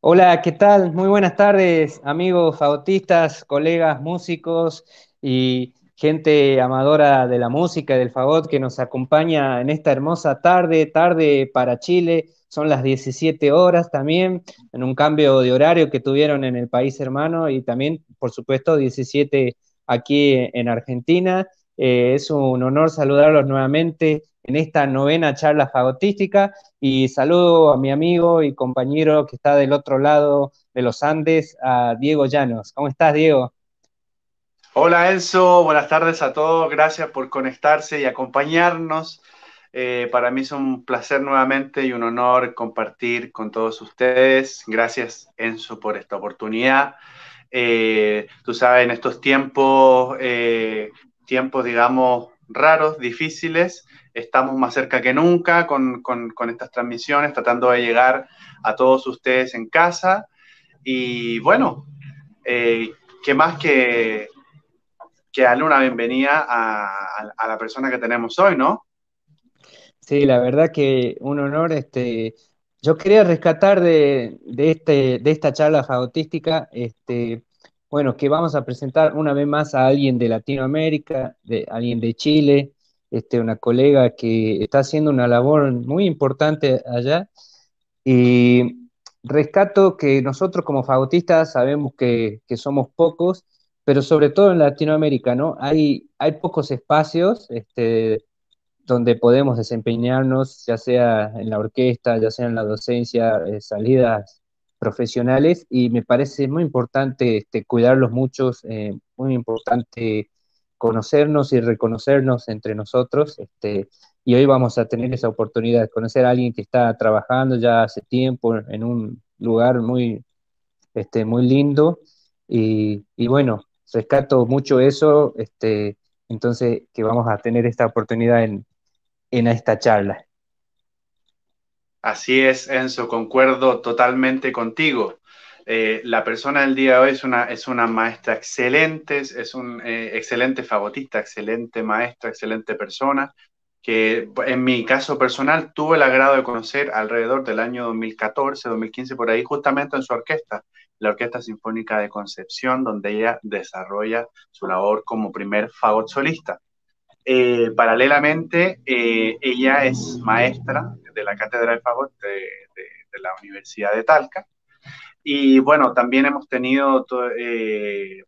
Hola, ¿qué tal? Muy buenas tardes, amigos fagotistas, colegas músicos y gente amadora de la música y del fagot que nos acompaña en esta hermosa tarde, tarde para Chile. Son las 17 horas también, en un cambio de horario que tuvieron en el país hermano y también, por supuesto, 17 aquí en Argentina. Eh, es un honor saludarlos nuevamente en esta novena charla fagotística y saludo a mi amigo y compañero que está del otro lado de los Andes, a Diego Llanos. ¿Cómo estás, Diego? Hola, Enzo. Buenas tardes a todos. Gracias por conectarse y acompañarnos. Eh, para mí es un placer nuevamente y un honor compartir con todos ustedes. Gracias, Enzo, por esta oportunidad. Eh, tú sabes, en estos tiempos, tiempos, digamos, raros, difíciles, estamos más cerca que nunca con, estas transmisiones, tratando de llegar a todos ustedes en casa. Y bueno, eh, ¿qué más que, que darle una bienvenida a, la persona que tenemos hoy, no? Sí, la verdad que un honor. Este, yo quería rescatar de, este, de esta charla fagotística, este, bueno, que vamos a presentar una vez más a alguien de Latinoamérica, de alguien de Chile, este, una colega que está haciendo una labor muy importante allá. Y rescato que nosotros como fagotistas sabemos que, somos pocos, pero sobre todo en Latinoamérica, ¿no? Hay, hay pocos espacios este, donde podemos desempeñarnos, ya sea en la orquesta, ya sea en la docencia, eh, salidas profesionales, y me parece muy importante este, cuidarlos muchos, eh, muy importante conocernos y reconocernos entre nosotros. Este, y hoy vamos a tener esa oportunidad de conocer a alguien que está trabajando ya hace tiempo en un lugar muy, este, muy lindo. Y, bueno, rescato mucho eso, este, entonces que vamos a tener esta oportunidad en, en esta charla. Así es, Enzo, concuerdo totalmente contigo. Eh, la persona del día de hoy es una, es una maestra excelente, es un eh, excelente fagotista, excelente maestra, excelente persona, que en mi caso personal tuve el agrado de conocer alrededor del año 2014, 2015, por ahí, justamente en su orquesta, la Orquesta Sinfónica de Concepción, donde ella desarrolla su labor como primer fagot solista. Eh, paralelamente, ella es maestra de la Cátedra de Fagot de la Universidad de Talca y bueno, también hemos tenido eh,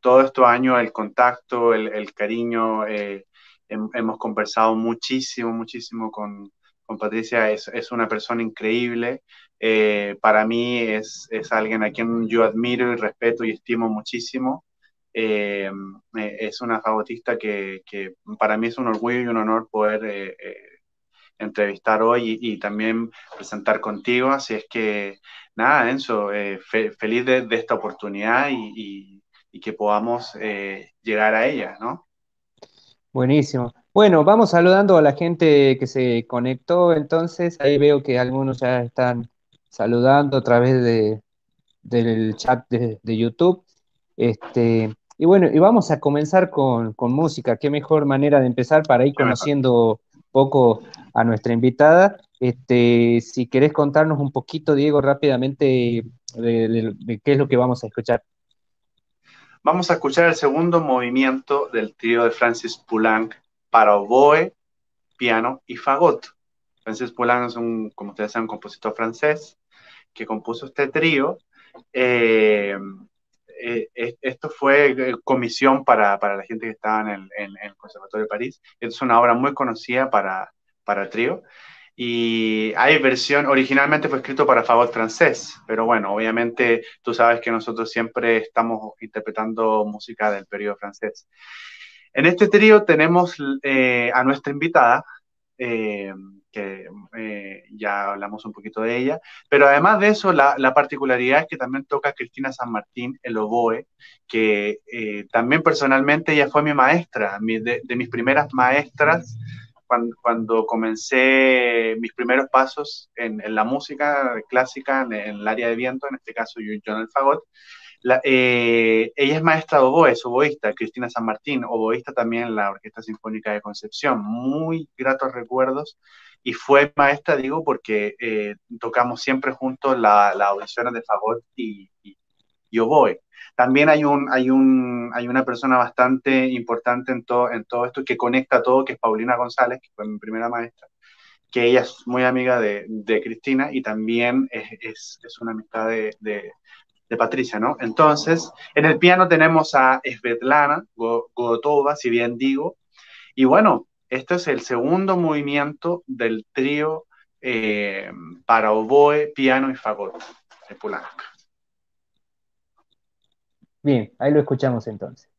todo estos años el contacto, el, cariño, eh, hemos conversado muchísimo, muchísimo con, Patricia, es, una persona increíble. Eh, para mí es, alguien a quien yo admiro y respeto y estimo muchísimo. Es una fagotista que, para mí es un orgullo y un honor poder entrevistar hoy y, también presentar contigo. Así es que, nada, Enzo, eh, feliz de, esta oportunidad y, que podamos eh, llegar a ella, ¿no? Buenísimo. Bueno, vamos saludando a la gente que se conectó entonces. Ahí veo que algunos ya están saludando a través de, del chat de, YouTube. Este, y bueno, y vamos a comenzar con, con, música. Qué mejor manera de empezar para ir conociendo poco a nuestra invitada. Este, si querés contarnos un poquito, Diego, rápidamente de, qué es lo que vamos a escuchar. Vamos a escuchar el segundo movimiento del trío de Francis Poulenc para oboe, piano y fagot. Francis Poulenc es un, como ustedes saben, un compositor francés que compuso este trío. Eh, eh, esto fue eh, comisión para, para, la gente que estaba en el, en, el, Conservatorio de París. Es una obra muy conocida para, para trío. Y hay versión, originalmente fue escrito para fagot francés, pero bueno, obviamente tú sabes que nosotros siempre estamos interpretando música del periodo francés. En este trío tenemos eh, a nuestra invitada, eh, que eh, ya hablamos un poquito de ella, pero además de eso, la, particularidad es que también toca Cristina San Martín, el oboe, que eh, también personalmente ella fue mi maestra, de, mis primeras maestras, cuando, comencé mis primeros pasos en, la música clásica, en, el área de viento, en este caso yo, en el fagot, eh, ella es maestra de oboe, es oboísta, Cristina San Martín, oboísta también en la Orquesta Sinfónica de Concepción. Muy gratos recuerdos y fue maestra, digo, porque eh, tocamos siempre juntos las audiciones de Fagot y, y, Oboe. También hay, un, hay, un, hay una persona bastante importante en todo, en todo esto que conecta todo, que es Paulina González, que fue mi primera maestra, que ella es muy amiga de, Cristina y también es, es, es una amistad de, de, Patricia, ¿no? Entonces, en el piano tenemos a Svetlana Gotova, si bien digo, y bueno, este es el segundo movimiento del trío eh, para oboe, piano y fagot de Poulenc. Bien, ahí lo escuchamos entonces.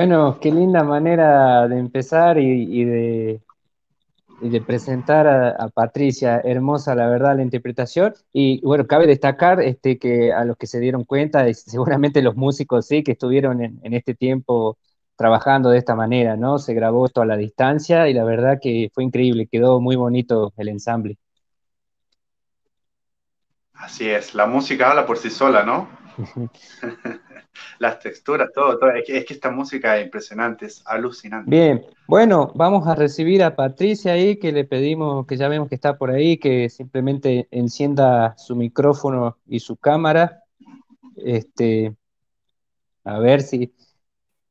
Bueno, qué linda manera de empezar y, de, presentar a, Patricia. Hermosa, la verdad, la interpretación. Y bueno, cabe destacar este, que a los que se dieron cuenta, seguramente los músicos sí, que estuvieron en, en, este tiempo trabajando de esta manera, ¿no? Se grabó esto a la distancia y la verdad que fue increíble, quedó muy bonito el ensamble. Así es, la música habla por sí sola, ¿no? Las texturas, todo, todo. Es, que, esta música es impresionante, es alucinante. Bien, bueno, vamos a recibir a Patricia ahí, que le pedimos, que ya vemos que está por ahí, que simplemente encienda su micrófono y su cámara. Este, a ver si.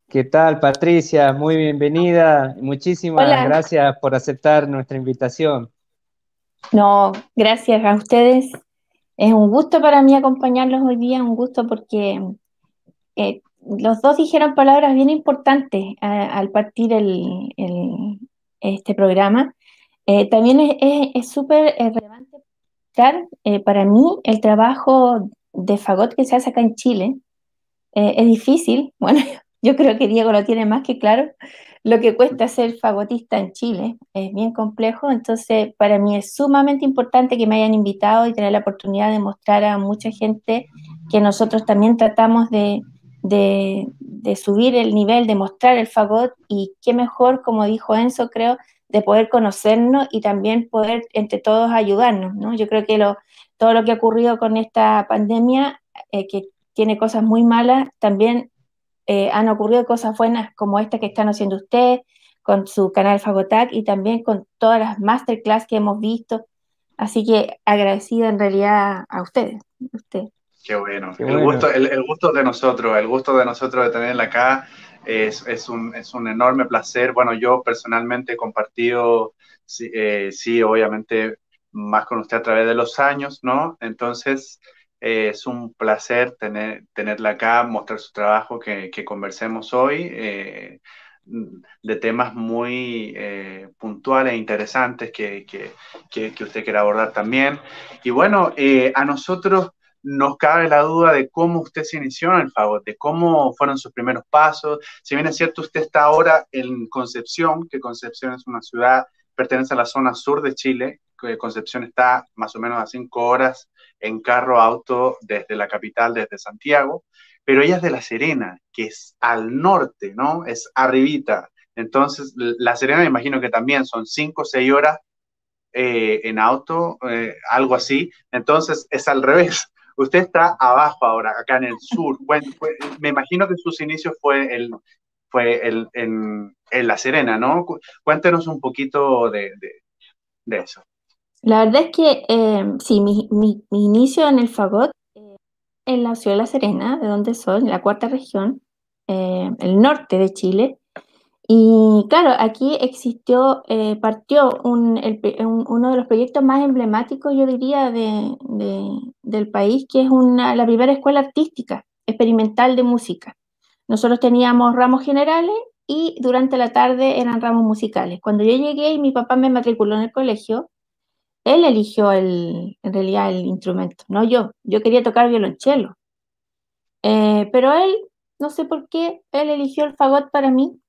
¿Qué tal, Patricia? Muy bienvenida. Muchísimas gracias por aceptar nuestra invitación. No, gracias a ustedes. Es un gusto para mí acompañarlos hoy día, un gusto porque eh, los dos dijeron palabras bien importantes al partir el, este programa. Eh, también es súper relevante eh, para mí el trabajo de fagot que se hace acá en Chile. es difícil, bueno, yo creo que Diego lo tiene más que claro, lo que cuesta ser fagotista en Chile. Es bien complejo, entonces para mí es sumamente importante que me hayan invitado y tener la oportunidad de mostrar a mucha gente que nosotros también tratamos de, subir el nivel, de mostrar el fagot y qué mejor, como dijo Enzo, creo, de poder conocernos y también poder entre todos ayudarnos. ¿no? Yo creo que lo, todo lo que ha ocurrido con esta pandemia, eh, que tiene cosas muy malas, también eh, han ocurrido cosas buenas como esta que están haciendo ustedes con su canal Fagotac y también con todas las masterclass que hemos visto. Así que agradecida en realidad a ustedes. Usted. Qué bueno. el, Gusto, el, gusto de nosotros, el gusto de nosotros de tenerla acá es, es, un, es un enorme placer. Bueno, yo personalmente he compartido, sí, eh, sí, obviamente, más con usted a través de los años, ¿no? Entonces, es un placer tener, tenerla acá, mostrar su trabajo, que, conversemos hoy eh, de temas muy eh, puntuales e interesantes que, usted quiere abordar también. Y bueno, eh, a nosotros nos cabe la duda de cómo usted se inició en el Fagot, de cómo fueron sus primeros pasos. Si bien es cierto, usted está ahora en Concepción, que Concepción es una ciudad, pertenece a la zona sur de Chile, Concepción está más o menos a cinco horas en carro auto desde la capital, desde Santiago, pero ella es de La Serena, que es al norte, ¿no? Es arribita. Entonces, La Serena me imagino que también son cinco o seis horas eh, en auto, eh, algo así. Entonces, es al revés. Usted está abajo ahora, acá en el sur. Bueno, me imagino que sus inicios fue, el, fue el, en, La Serena, ¿no? Cuéntenos un poquito de eso. La verdad es que eh, sí, mi, inicio en el fagot eh, en la ciudad de La Serena, de donde soy, en la cuarta región, eh, el norte de Chile. Y claro, aquí existió, partió uno de los proyectos más emblemáticos, yo diría, del país, que es una, la primera escuela artística experimental de música. Nosotros teníamos ramos generales y durante la tarde eran ramos musicales. Cuando yo llegué y mi papá me matriculó en el colegio, él eligió el, en realidad el instrumento, no yo. Yo quería tocar violonchelo. Eh, pero él, no sé por qué, él eligió el fagot para mí.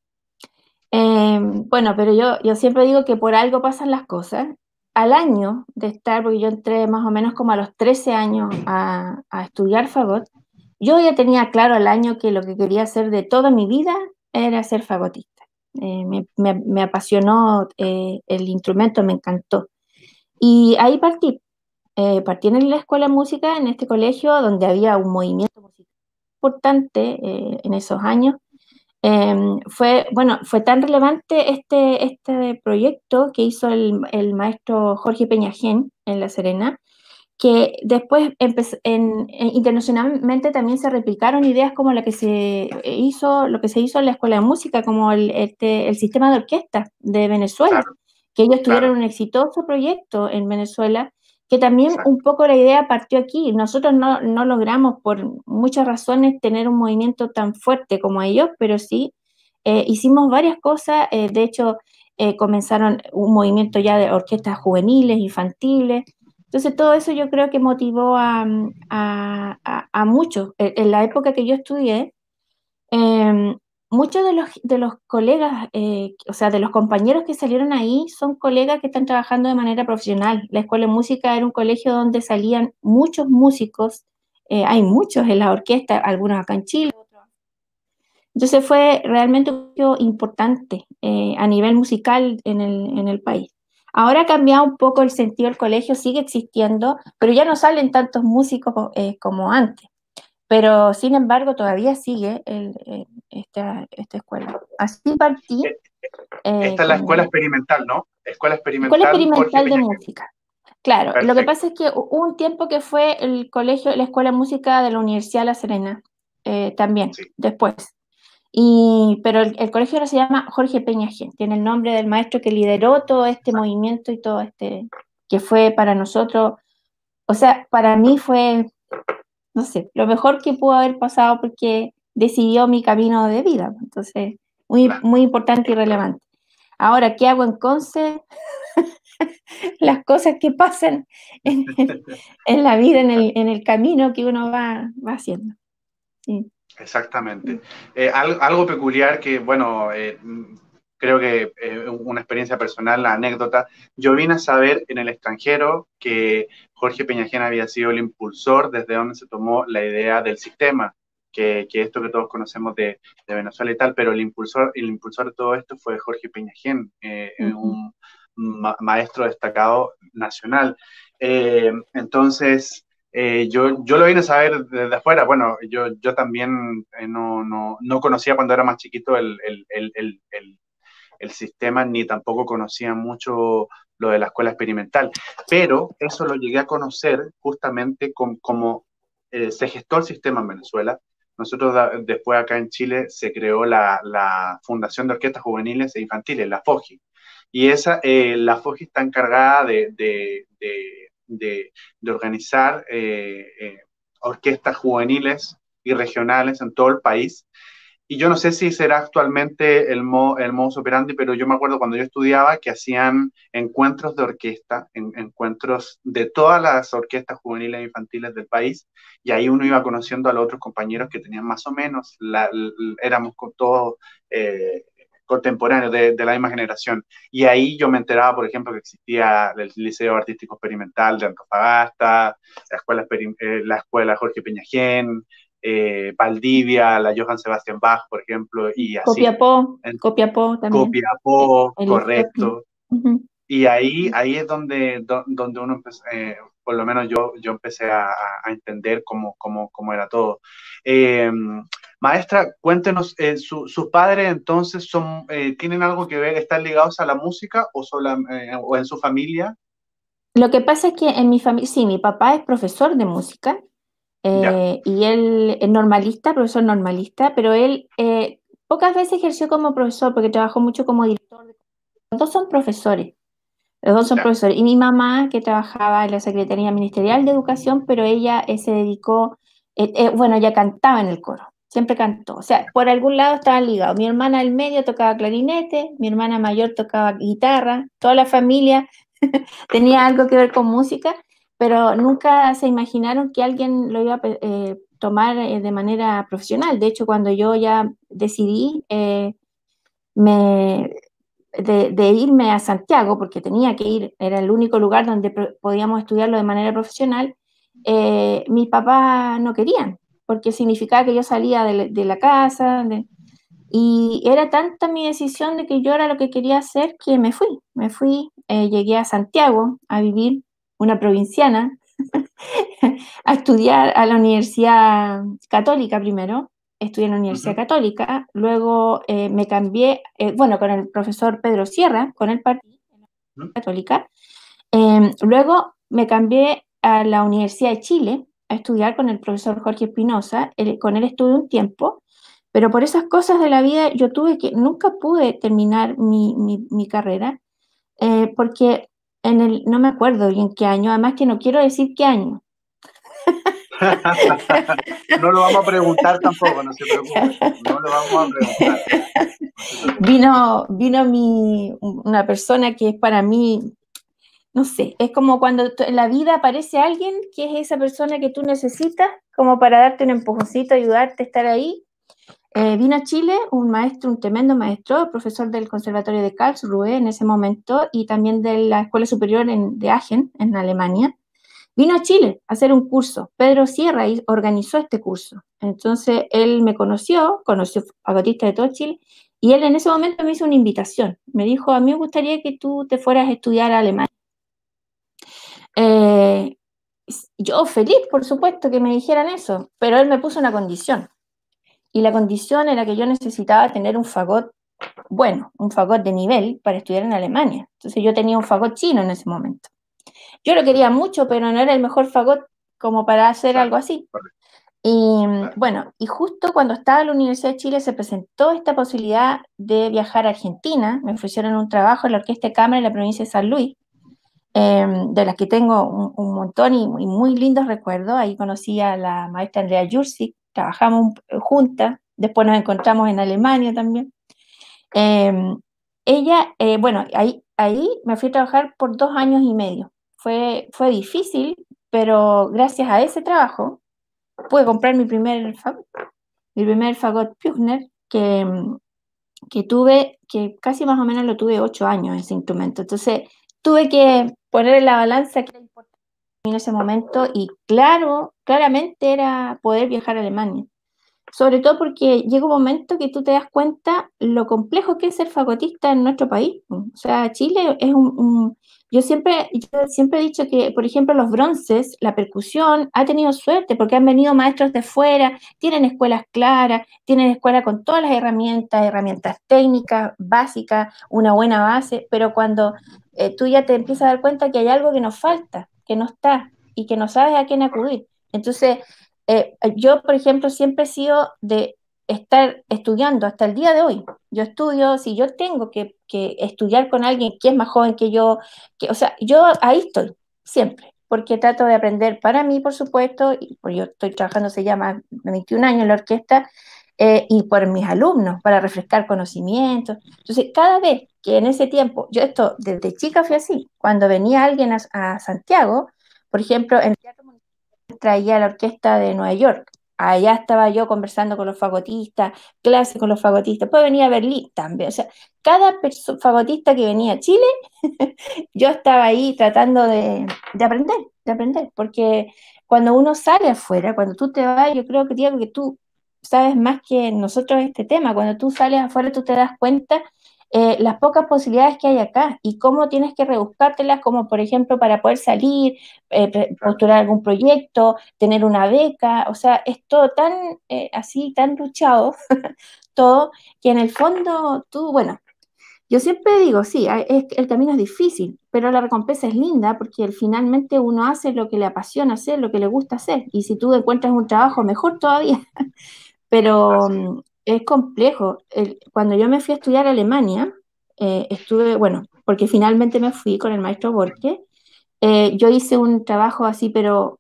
Em, bueno, pero yo, yo siempre digo que por algo pasan las cosas. Al año de estar, porque yo entré más o menos como a los 13 años a, estudiar fagot, yo ya tenía claro al año que lo que quería hacer de toda mi vida era ser fagotista. Eh, me, apasionó eh, el instrumento, me encantó. Y ahí partí. Eh, partí en la escuela de música, en este colegio, donde había un movimiento musical importante eh, en esos años. Em, fue, bueno, fue tan relevante este, este proyecto que hizo el, el maestro Jorge Peñajén en La Serena, que después en, internacionalmente también se replicaron ideas como la que se hizo, lo que se hizo en la escuela de música, como el, este, el sistema de orquesta de Venezuela que ellos tuvieron un exitoso proyecto en Venezuela, que también un poco la idea partió aquí. Nosotros no, logramos por muchas razones tener un movimiento tan fuerte como ellos, pero sí eh, hicimos varias cosas. Eh, de hecho, eh, comenzaron un movimiento ya de orquestas juveniles, infantiles. Entonces, todo eso yo creo que motivó a, a, muchos. En, la época que yo estudié, em, muchos de los, de los colegas, eh, o sea, de los compañeros que salieron ahí, son colegas que están trabajando de manera profesional. La Escuela de Música era un colegio donde salían muchos músicos, eh, hay muchos en la orquesta, algunos acá en Chile. Entonces fue realmente importante eh, a nivel musical en el, en el país. Ahora ha cambiado un poco el sentido del colegio, sigue existiendo, pero ya no salen tantos músicos como antes. Pero sin embargo, todavía sigue esta, escuela. Así partí. Eh, esta es la escuela experimental, ¿no? Escuela experimental. Escuela experimental de música. Claro, lo que pasa es que hubo un tiempo que fue el colegio, la escuela de música de la Universidad de La Serena, eh, también, después. Y, pero el, colegio ahora se llama Jorge Peña Gen, tiene el nombre del maestro que lideró todo este movimiento y todo este, que fue para nosotros, o sea, para mí fue, no sé, lo mejor que pudo haber pasado porque decidió mi camino de vida. Entonces, muy, muy importante y relevante. Ahora, ¿qué hago en Conce? Las cosas que pasan en, la vida, en el, en el, camino que uno va, va haciendo. Sí. Exactamente. Eh, algo, peculiar que, bueno, eh, creo que eh, una experiencia personal, la anécdota, yo vine a saber en el extranjero que Jorge Peñajena había sido el impulsor desde donde se tomó la idea del sistema, que, que esto que todos conocemos de, de, Venezuela y tal, pero el impulsor, el impulsor de todo esto fue Jorge Peñajén, un maestro destacado nacional. entonces, eh, yo, yo lo vine a saber desde afuera. Bueno, yo, yo también eh, no, no, no, conocía cuando era más chiquito el, el, el, el, sistema, ni tampoco conocía mucho lo de la escuela experimental. Pero eso lo llegué a conocer justamente como eh, se gestó el sistema en Venezuela. Nosotros después acá en Chile se creó la, la Fundación de Orquestas Juveniles e Infantiles, la FOGI. Y esa, la FOGI está encargada de, de de, organizar eh, eh, orquestas juveniles y regionales en todo el país. Y yo no sé si será actualmente el, mo, el modus operandi, pero yo me acuerdo cuando yo estudiaba que hacían encuentros de orquesta, encuentros de todas las orquestas juveniles e infantiles del país, y ahí uno iba conociendo a los otros compañeros que tenían más o menos, la, éramos todos eh, contemporáneos de, la misma generación. Y ahí yo me enteraba, por ejemplo, que existía el Liceo Artístico Experimental de Antofagasta, la Escuela, eh, la escuela Jorge Peñajén, eh, Valdivia, la Johann Sebastian Bach, por ejemplo, y así. Copiapó, Copiapó también. Copiapó, correcto. Y ahí, ahí es donde, donde uno empezó, eh, por lo menos yo, yo empecé a, entender cómo, cómo, cómo, era todo. Maestra, cuéntenos, eh, ¿sus padres entonces son, tienen algo que ver, están ligados a la música o, eh, o en su familia? Lo que pasa es que en mi familia, sí, mi papá es profesor de música y él es normalista, profesor normalista, pero él pocas veces ejerció como profesor porque trabajó mucho como director. Los dos son profesores. Los dos son profesores. Y mi mamá, que trabajaba en la Secretaría Ministerial de Educación, pero ella se dedicó, bueno, ella cantaba en el coro siempre cantó. O sea, por algún lado estaban ligados. Mi hermana del medio tocaba clarinete, mi hermana mayor tocaba guitarra, toda la familia tenía algo que ver con música, pero nunca se imaginaron que alguien lo iba a eh, tomar eh, de manera profesional. De hecho, cuando yo ya decidí eh, de, irme a Santiago, porque tenía que ir, era el único lugar donde podíamos estudiarlo de manera profesional, mis papás no querían porque significaba que yo salía de, la casa, y era tanta mi decisión de que yo era lo que quería hacer que me fui, me fui, llegué a Santiago a vivir, una provinciana, a estudiar a la Universidad Católica primero, estudié en la Universidad Católica, luego eh, me cambié, eh, bueno, con el profesor Pedro Sierra, con el Partido Católica, em, luego me cambié a la Universidad de Chile, a estudiar con el profesor Jorge Espinosa, con él estuve un tiempo, pero por esas cosas de la vida yo tuve que, nunca pude terminar mi, mi, carrera, eh, porque en el, no me acuerdo bien qué año, además que no quiero decir qué año. no lo vamos a preguntar tampoco, no se preocupe, no lo vamos a preguntar. Vino, vino mi, una persona que es para mí no sé, es como cuando en la vida aparece alguien que es esa persona que tú necesitas como para darte un empujoncito, ayudarte a estar ahí. Eh, vino a Chile un maestro, un tremendo maestro, profesor del Conservatorio de Karlsruhe en ese momento y también de la Escuela Superior de Aachen, en Alemania. Vino a Chile a hacer un curso. Pedro Sierra organizó este curso. Entonces él me conoció, conoció a de todo Chile Y él en ese momento me hizo una invitación. Me dijo, a mí me gustaría que tú te fueras a estudiar a Alemania. Eh, yo feliz, por supuesto, que me dijeran eso, pero él me puso una condición. Y la condición era que yo necesitaba tener un fagot bueno, un fagot de nivel para estudiar en Alemania. Entonces yo tenía un fagot chino en ese momento. Yo lo quería mucho, pero no era el mejor fagot como para hacer algo así. Y bueno, y justo cuando estaba en la Universidad de Chile se presentó esta posibilidad de viajar a Argentina. Me ofrecieron un trabajo en la Orquesta de Cámara en la provincia de San Luis, em, de las que tengo un, montón y, muy lindos recuerdos. Ahí conocí a la maestra Andrea Jursic, trabajamos juntas, después nos encontramos en Alemania también. Em, ella, eh, bueno, ahí, ahí me fui a trabajar por dos años y medio. Fue, fue difícil, pero gracias a ese trabajo pude comprar mi primer mi primer fagot Pugner, que, que tuve, que casi más o menos lo tuve ocho años ese instrumento. Entonces tuve que poner en la balanza que en ese momento y claro, claramente era poder viajar a Alemania sobre todo porque llega un momento que tú te das cuenta lo complejo que es ser fagotista en nuestro país. O sea, Chile es un, yo siempre, yo siempre he dicho que, por ejemplo, los bronces, la percusión ha tenido suerte porque han venido maestros de fuera, tienen escuelas claras, tienen escuelas con todas las herramientas, herramientas técnicas, básicas, una buena base, pero cuando eh, tú ya te empiezas a dar cuenta que hay algo que nos falta, que no está y que no sabes a quién acudir. Entonces, eh, yo, por ejemplo, siempre he sido de estar estudiando hasta el día de hoy. Yo estudio, si yo tengo que, estudiar con alguien que es más joven que yo, que, o sea, yo ahí estoy, siempre, porque trato de aprender para mí, por supuesto, y por yo estoy trabajando, se llama 21 años en la orquesta, eh, y por mis alumnos, para refrescar conocimientos. Entonces, cada vez que en ese tiempo, yo esto desde chica fui así, cuando venía alguien a, a Santiago, por ejemplo, en el Teatro traía la orquesta de Nueva York. Allá estaba yo conversando con los fagotistas, clase con los fagotistas. Después venía a Berlín también. O sea, cada fagotista que venía a Chile, yo estaba ahí tratando de, aprender, de aprender. Porque cuando uno sale afuera, cuando tú te vas, yo creo que digo que tú sabes más que nosotros este tema. Cuando tú sales afuera, tú te das cuenta eh, las pocas posibilidades que hay acá y cómo tienes que rebuscártelas, como por ejemplo para poder salir, eh, postular algún proyecto, tener una beca, o sea, es todo tan eh, así, tan luchado, todo, que en el fondo tú, bueno, yo siempre digo, sí, el camino es difícil, pero la recompensa es linda porque finalmente uno hace lo que le apasiona hacer, lo que le gusta hacer, y si tú encuentras un trabajo, mejor todavía. pero es complejo. cuando yo me fui a estudiar a Alemania, eh, estuve, bueno, porque finalmente me fui con el maestro Borque, eh, yo hice un trabajo así, pero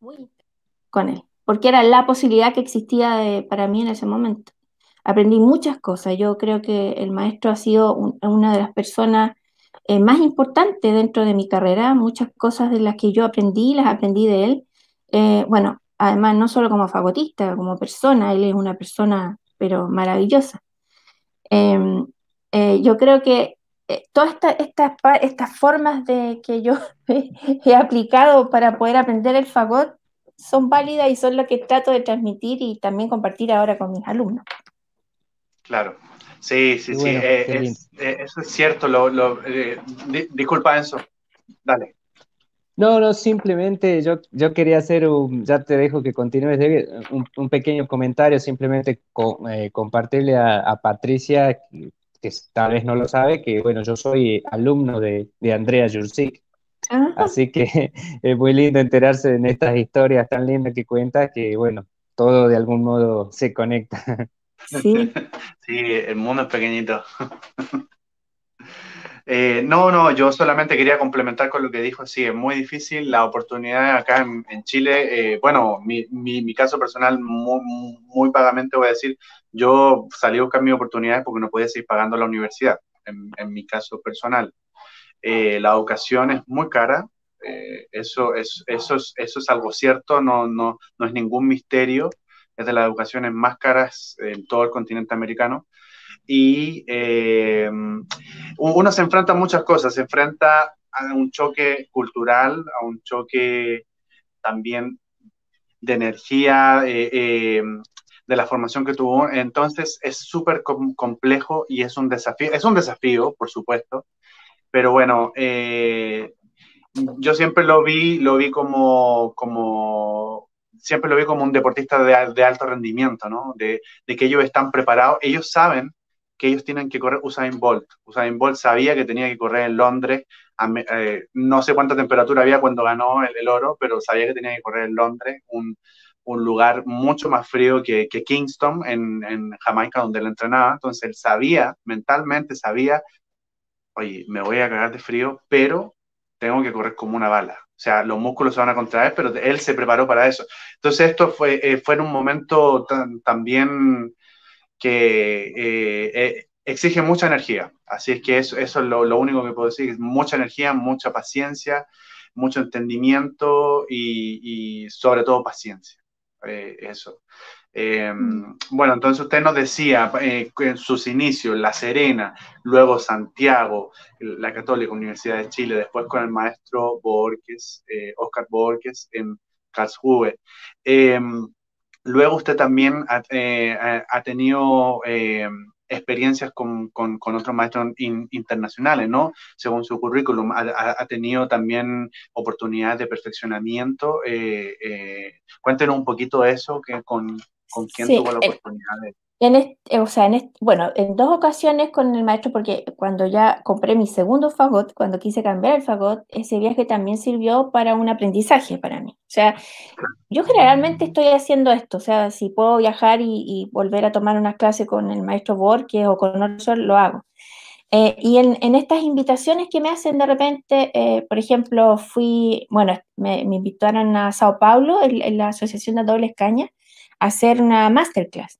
muy con él, porque era la posibilidad que existía para mí en ese momento. Aprendí muchas cosas. Yo creo que el maestro ha sido una de las personas eh, más importantes dentro de mi carrera. Muchas cosas de las que yo aprendí, las aprendí de él. bueno, además no solo como fagotista, como persona, él es una persona, pero maravillosa. Em, eh, yo creo que eh, todas estas formas de que yo he aplicado para poder aprender el fagot son válidas y son lo que trato de transmitir y también compartir ahora con mis alumnos. Claro, sí, sí, sí, eh, eso es cierto. Lo, disculpa, Enzo, dale. No, no, simplemente yo, yo quería hacer un, ya te dejo que continúes, un, pequeño comentario, simplemente eh, compartirle a, Patricia, que, tal vez no lo sabe, que bueno, yo soy alumno de, Andrea Jursic, ah. así que es muy lindo enterarse en estas historias tan lindas que cuentas, que bueno, todo de algún modo se conecta. Sí, sí el mundo es pequeñito. Eh, no, no, yo solamente quería complementar con lo que dijo. Sí, es muy difícil la oportunidad acá en, Chile. Eh, bueno, mi, mi, caso personal, muy, muy, vagamente voy a decir, yo salí a buscar mis oportunidades porque no podía seguir pagando la universidad, en, mi caso personal. Eh, la educación es muy cara, eso, es, eso, es, eso es algo cierto, no, no, no es ningún misterio, es de las educaciones más caras en todo el continente americano y eh, uno se enfrenta a muchas cosas, se enfrenta a un choque cultural, a un choque también de energía, eh, eh, de la formación que tuvo. Entonces es súper complejo y es un desafío, es un desafío, por supuesto, pero bueno, eh, yo siempre lo vi, lo vi como, como, siempre lo vi como un deportista de, de alto rendimiento, ¿no? De, de, que ellos están preparados, ellos saben que ellos tienen que correr Usain Bolt. Usain Bolt sabía que tenía que correr en Londres, eh, no sé cuánta temperatura había cuando ganó el, oro, pero sabía que tenía que correr en Londres, un, un lugar mucho más frío que, que Kingston, en, en, Jamaica, donde él entrenaba. Entonces él sabía, mentalmente sabía, oye, me voy a cagar de frío, pero tengo que correr como una bala. O sea, los músculos se van a contraer, pero él se preparó para eso. Entonces esto fue, eh, fue en un momento también que eh, eh, exige mucha energía. Así es que eso, eso es lo, lo, único que puedo decir, mucha energía, mucha paciencia, mucho entendimiento y, y sobre todo paciencia. Eh, eso. Eh, bueno, entonces usted nos decía eh, en sus inicios, La Serena, luego Santiago, la Católica Universidad de Chile, después con el maestro Borges, Oscar Borges en Karlsruhe. Luego usted también ha, ha tenido experiencias con, con, con otros maestros internacionales, ¿no? Según su currículum, ha, ha, tenido también oportunidades de perfeccionamiento. Eh, eh, cuéntenos un poquito de eso, que con, con quién sí, tuvo la oportunidad de... En este, o sea, en este, bueno, en dos ocasiones con el maestro, porque cuando ya compré mi segundo fagot, cuando quise cambiar el fagot, ese viaje también sirvió para un aprendizaje para mí. O sea, yo generalmente estoy haciendo esto, o sea, si puedo viajar y, y volver a tomar una clase con el maestro Borges o con otro, lo hago. Eh, y en, en, estas invitaciones que me hacen de repente, eh, por ejemplo, fui, bueno, me, me, invitaron a Sao Paulo, en, en la Asociación de Dobles Cañas, a hacer una masterclass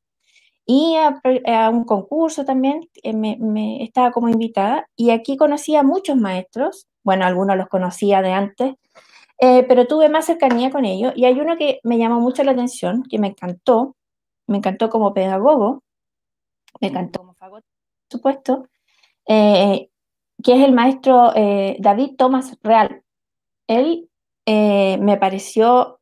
y a, un concurso también, eh, me, estaba como invitada, y aquí conocí a muchos maestros, bueno, algunos los conocía de antes, eh, pero tuve más cercanía con ellos, y hay uno que me llamó mucho la atención, que me encantó, me encantó como pedagogo, me encantó como fagot, por supuesto, eh, que es el maestro David Thomas Real. Él me pareció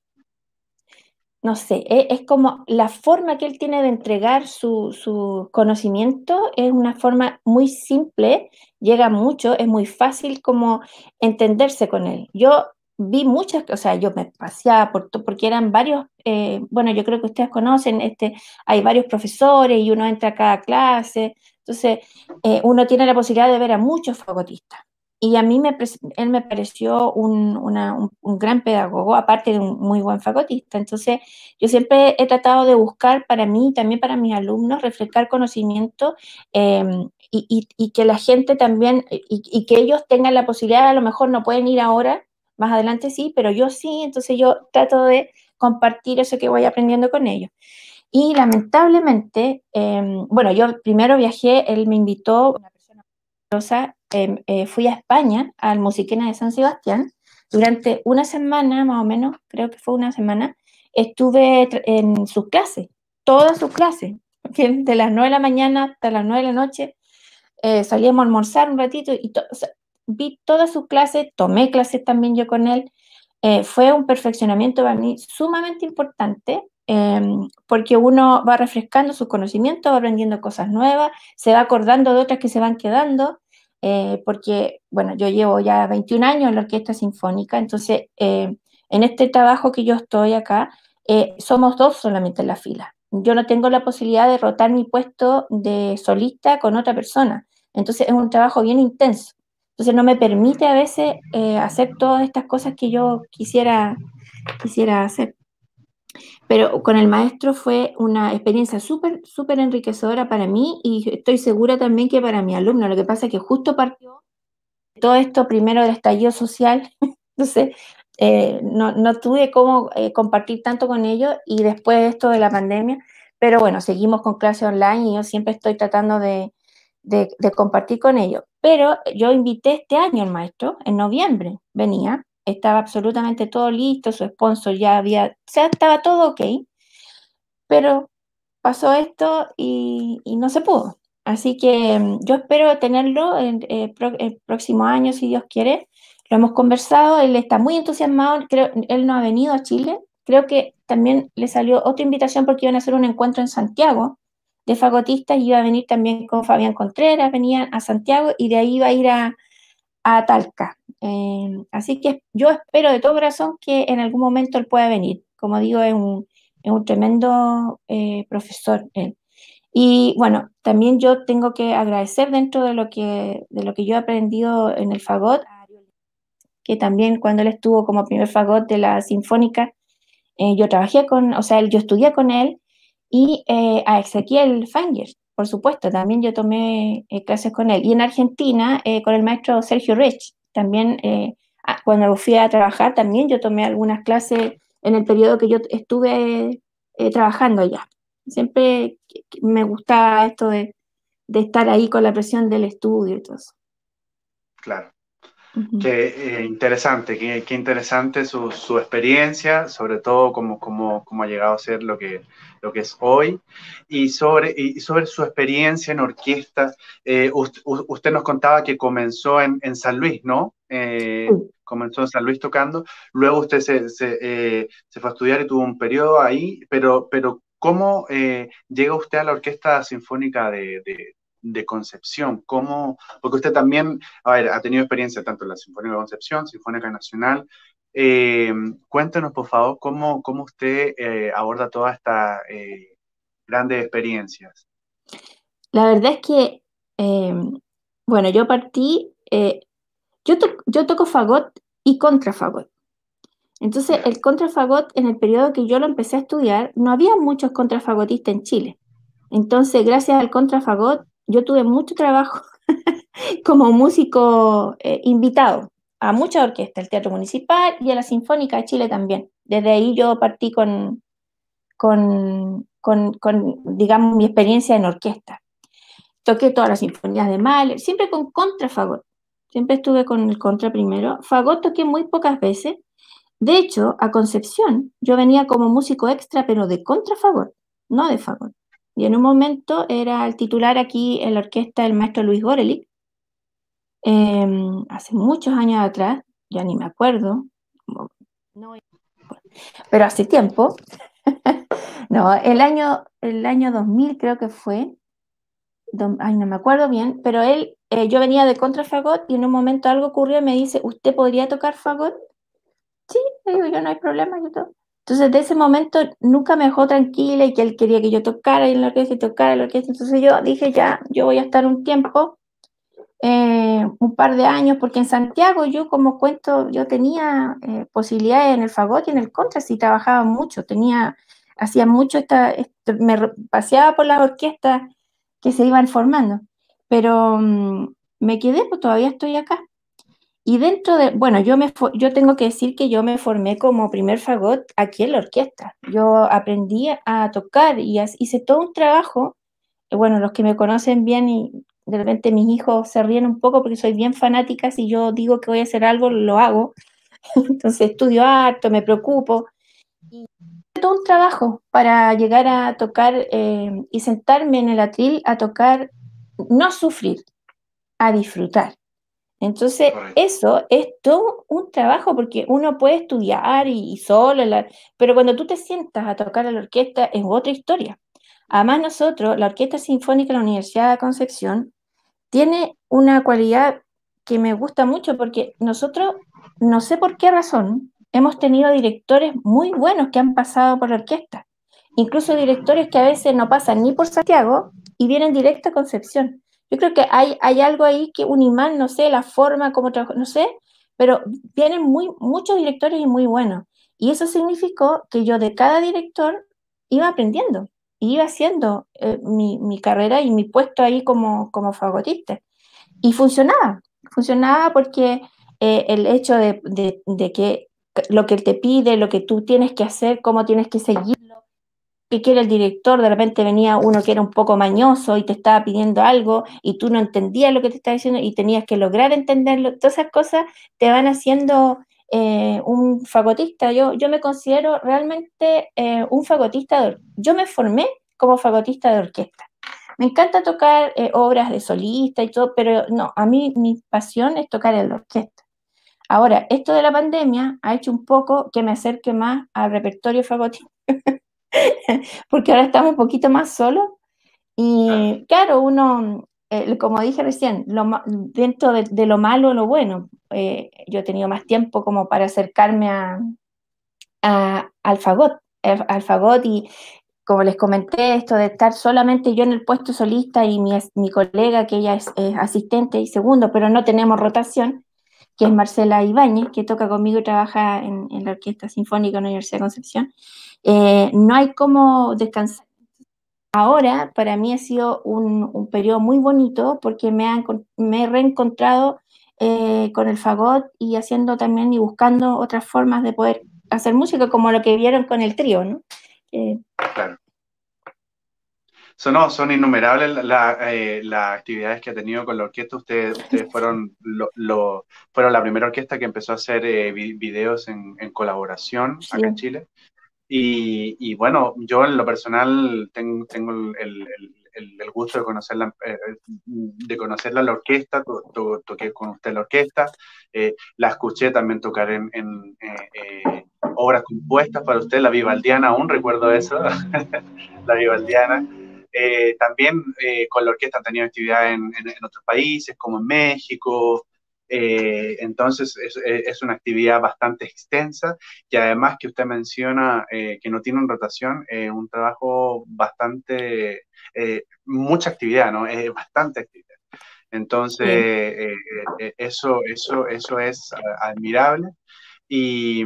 no sé, es, es, como la forma que él tiene de entregar su, su, conocimiento es una forma muy simple, llega mucho, es muy fácil como entenderse con él. Yo vi muchas, o sea, yo me paseaba por porque eran varios, eh, bueno, yo creo que ustedes conocen, este, hay varios profesores y uno entra a cada clase, entonces eh, uno tiene la posibilidad de ver a muchos fagotistas y a mí me, él me pareció un, un, gran pedagogo, aparte de un muy buen fagotista. Entonces, yo siempre he tratado de buscar para mí también para mis alumnos reflejar conocimiento eh, y, y, que la gente también, y, y, que ellos tengan la posibilidad, a lo mejor no pueden ir ahora, más adelante sí, pero yo sí, entonces yo trato de compartir eso que voy aprendiendo con ellos. Y lamentablemente, eh, bueno, yo primero viajé, él me invitó, una persona eh, eh, fui a España, al Musiquena de San Sebastián, durante una semana, más o menos, creo que fue una semana, estuve en sus clases, todas sus clases, de las 9 de la mañana hasta las 9 de la noche, eh, salíamos a almorzar un ratito y to vi todas sus clases, tomé clases también yo con él, eh, fue un perfeccionamiento para mí sumamente importante, eh, porque uno va refrescando sus conocimientos, va aprendiendo cosas nuevas, se va acordando de otras que se van quedando, eh, porque, bueno, yo llevo ya 21 años en la Orquesta Sinfónica, entonces eh, en este trabajo que yo estoy acá, eh, somos dos solamente en la fila. Yo no tengo la posibilidad de rotar mi puesto de solista con otra persona, entonces es un trabajo bien intenso. Entonces no me permite a veces hacer todas estas cosas que yo quisiera, quisiera hacer. Pero con el maestro fue una experiencia súper, súper enriquecedora para mí y estoy segura también que para mi alumno. Lo que pasa es que justo partió todo esto primero del estallido social, entonces eh, no, no, tuve cómo eh, compartir tanto con ellos y después esto de la pandemia, pero bueno, seguimos con clase online y yo siempre estoy tratando de, de, de compartir con ellos. Pero yo invité este año al maestro, en noviembre venía, estaba absolutamente todo listo, su sponsor ya había, o sea, estaba todo ok, pero pasó esto y, no se pudo. Así que mm, yo espero tenerlo en, eh, el próximo año, si Dios quiere. Lo hemos conversado, él está muy entusiasmado, creo, él no ha venido a Chile, creo que también le salió otra invitación porque iban a hacer un encuentro en Santiago de fagotistas y iba a venir también con Fabián Contreras, venían a Santiago y de ahí iba a ir a, Talca. Eh, así que yo espero de todo corazón que en algún momento él pueda venir. Como digo, es un, tremendo eh, profesor. Y bueno, también yo tengo que agradecer dentro de lo que, de lo que yo he aprendido en el fagot, que también cuando él estuvo como primer fagot de la Sinfónica, eh, yo trabajé con, o sea, yo estudié con él, y eh, a Ezequiel Fanger, por supuesto, también yo tomé eh, clases con él. Y en Argentina, con el maestro Sergio Rech, también cuando fui a trabajar, también yo tomé algunas clases en el periodo que yo estuve trabajando allá siempre me gustaba esto de, estar ahí con la presión del estudio y todo eso. Claro. Qué eh, interesante, qué, interesante su, experiencia, sobre todo cómo, cómo, ha llegado a ser lo que, lo que es hoy, y sobre, y sobre su experiencia en orquesta. Eh, usted, nos contaba que comenzó en, San Luis, ¿no? Eh, comenzó en San Luis tocando, luego usted se, se, fue a estudiar y tuvo un periodo ahí, pero, pero ¿Cómo eh, llega usted a la Orquesta Sinfónica de, Concepción? ¿Cómo, porque usted también, ha tenido experiencia tanto en la Sinfónica de Concepción, Sinfónica Nacional. Eh, cuéntenos, por favor, cómo, cómo usted eh, aborda todas estas grandes experiencias. La verdad es que, bueno, yo partí, yo, yo toco fagot y contrafagot. Entonces, el contrafagot, en el periodo que yo lo empecé a estudiar, no había muchos contrafagotistas en Chile. Entonces, gracias al contrafagot, yo tuve mucho trabajo como músico eh, invitado a muchas orquestas, al Teatro Municipal y a la Sinfónica de Chile también. Desde ahí yo partí con, con, digamos, mi experiencia en orquesta. Toqué todas las sinfonías de Mahler, siempre con contrafagot. Siempre estuve con el contra primero. Fagot toqué muy pocas veces, de hecho, a Concepción yo venía como músico extra, pero de contrafagot, no de fagot. Y en un momento era el titular aquí en la orquesta el maestro Luis Gorelick, em, hace muchos años atrás, ya ni me acuerdo, pero hace tiempo, no, el año, el año 2000 creo que fue, ay, no me acuerdo bien, pero él, eh, yo venía de contrafagot y en un momento algo ocurrió y me dice, ¿usted podría tocar fagot? Sí, digo yo, no hay problema, yo todo. Entonces, de ese momento nunca me dejó tranquila y que él quería que yo tocara y en la orquesta y tocara en la orquesta. Entonces yo dije, ya, yo voy a estar un tiempo, eh, un par de años, porque en Santiago yo, como cuento, yo tenía eh, posibilidades en el fagot y en el contra, sí trabajaba mucho, tenía, hacía mucho, esta, me paseaba por las orquestas que se iban formando, pero mm, me quedé, pues todavía estoy acá. Y dentro de, bueno, yo, me, yo tengo que decir que yo me formé como primer fagot aquí en la orquesta. Yo aprendí a tocar y hice todo un trabajo. Bueno, los que me conocen bien y de repente mis hijos se ríen un poco porque soy bien fanática. Si yo digo que voy a hacer algo, lo hago. Entonces estudio harto, me preocupo. Y todo un trabajo para llegar a tocar eh, y sentarme en el atril a tocar, no sufrir, a disfrutar. Entonces, eso es todo un trabajo porque uno puede estudiar y, solo, pero cuando tú te sientas a tocar a la orquesta es otra historia. Además, nosotros, la Orquesta Sinfónica de la Universidad de Concepción, tiene una cualidad que me gusta mucho porque nosotros, no sé por qué razón, hemos tenido directores muy buenos que han pasado por la orquesta. Incluso directores que a veces no pasan ni por Santiago y vienen directo a Concepción. Yo creo que hay, hay algo ahí que un imán, no sé, la forma, trabaja, no sé, pero vienen muy, muchos directores y muy buenos. Y eso significó que yo de cada director iba aprendiendo, iba haciendo eh, mi, mi, carrera y mi puesto ahí como, como fagotista. Y funcionaba, funcionaba porque eh, el hecho de, de, que lo que él te pide, lo que tú tienes que hacer, cómo tienes que seguirlo, qué quiere el director, de repente venía uno que era un poco mañoso y te estaba pidiendo algo y tú no entendías lo que te estaba diciendo y tenías que lograr entenderlo. Todas esas cosas te van haciendo eh, un fagotista. Yo, yo me considero realmente eh, un fagotista. yo me formé como fagotista de orquesta. Me encanta tocar eh, obras de solista y todo, pero no, a mí mi pasión es tocar en la orquesta. Ahora, esto de la pandemia ha hecho un poco que me acerque más al repertorio fagotista, porque ahora estamos un poquito más solos y claro, uno, eh, como dije recién, dentro de, lo malo, lo bueno, eh, yo he tenido más tiempo como para acercarme a, al fagot, al fagot y como les comenté, esto de estar solamente yo en el puesto solista y mi, mi colega, que ella es, asistente y segundo, pero no tenemos rotación, que es Marcela Ibáñez, que toca conmigo y trabaja en, la Orquesta Sinfónica de la Universidad de Concepción, eh, no hay como descansar. Ahora, para mí ha sido un, un periodo muy bonito porque me, han, me he reencontrado eh, con el fagot y haciendo también y buscando otras formas de poder hacer música, como lo que vieron con el trío, ¿no? claro. Son, son innumerables eh, las actividades que ha tenido con la orquesta. Ustedes, fueron, lo, fueron la primera orquesta que empezó a hacer eh, videos en, colaboración acá en Chile. Y, bueno, yo en lo personal tengo, tengo el, gusto de conocerla, eh, de conocerla la orquesta, toqué con usted la orquesta, la escuché también tocar en, obras compuestas para usted, la Vivaldiana, aún recuerdo eso, la Vivaldiana. Eh, también eh, con la orquesta han tenido actividad en, otros países, como en México. Eh, entonces es, una actividad bastante extensa y además que usted menciona que no tiene una rotación, es un trabajo bastante, mucha actividad, ¿no? Es bastante actividad. Entonces, eso, eso, eso es admirable. Y,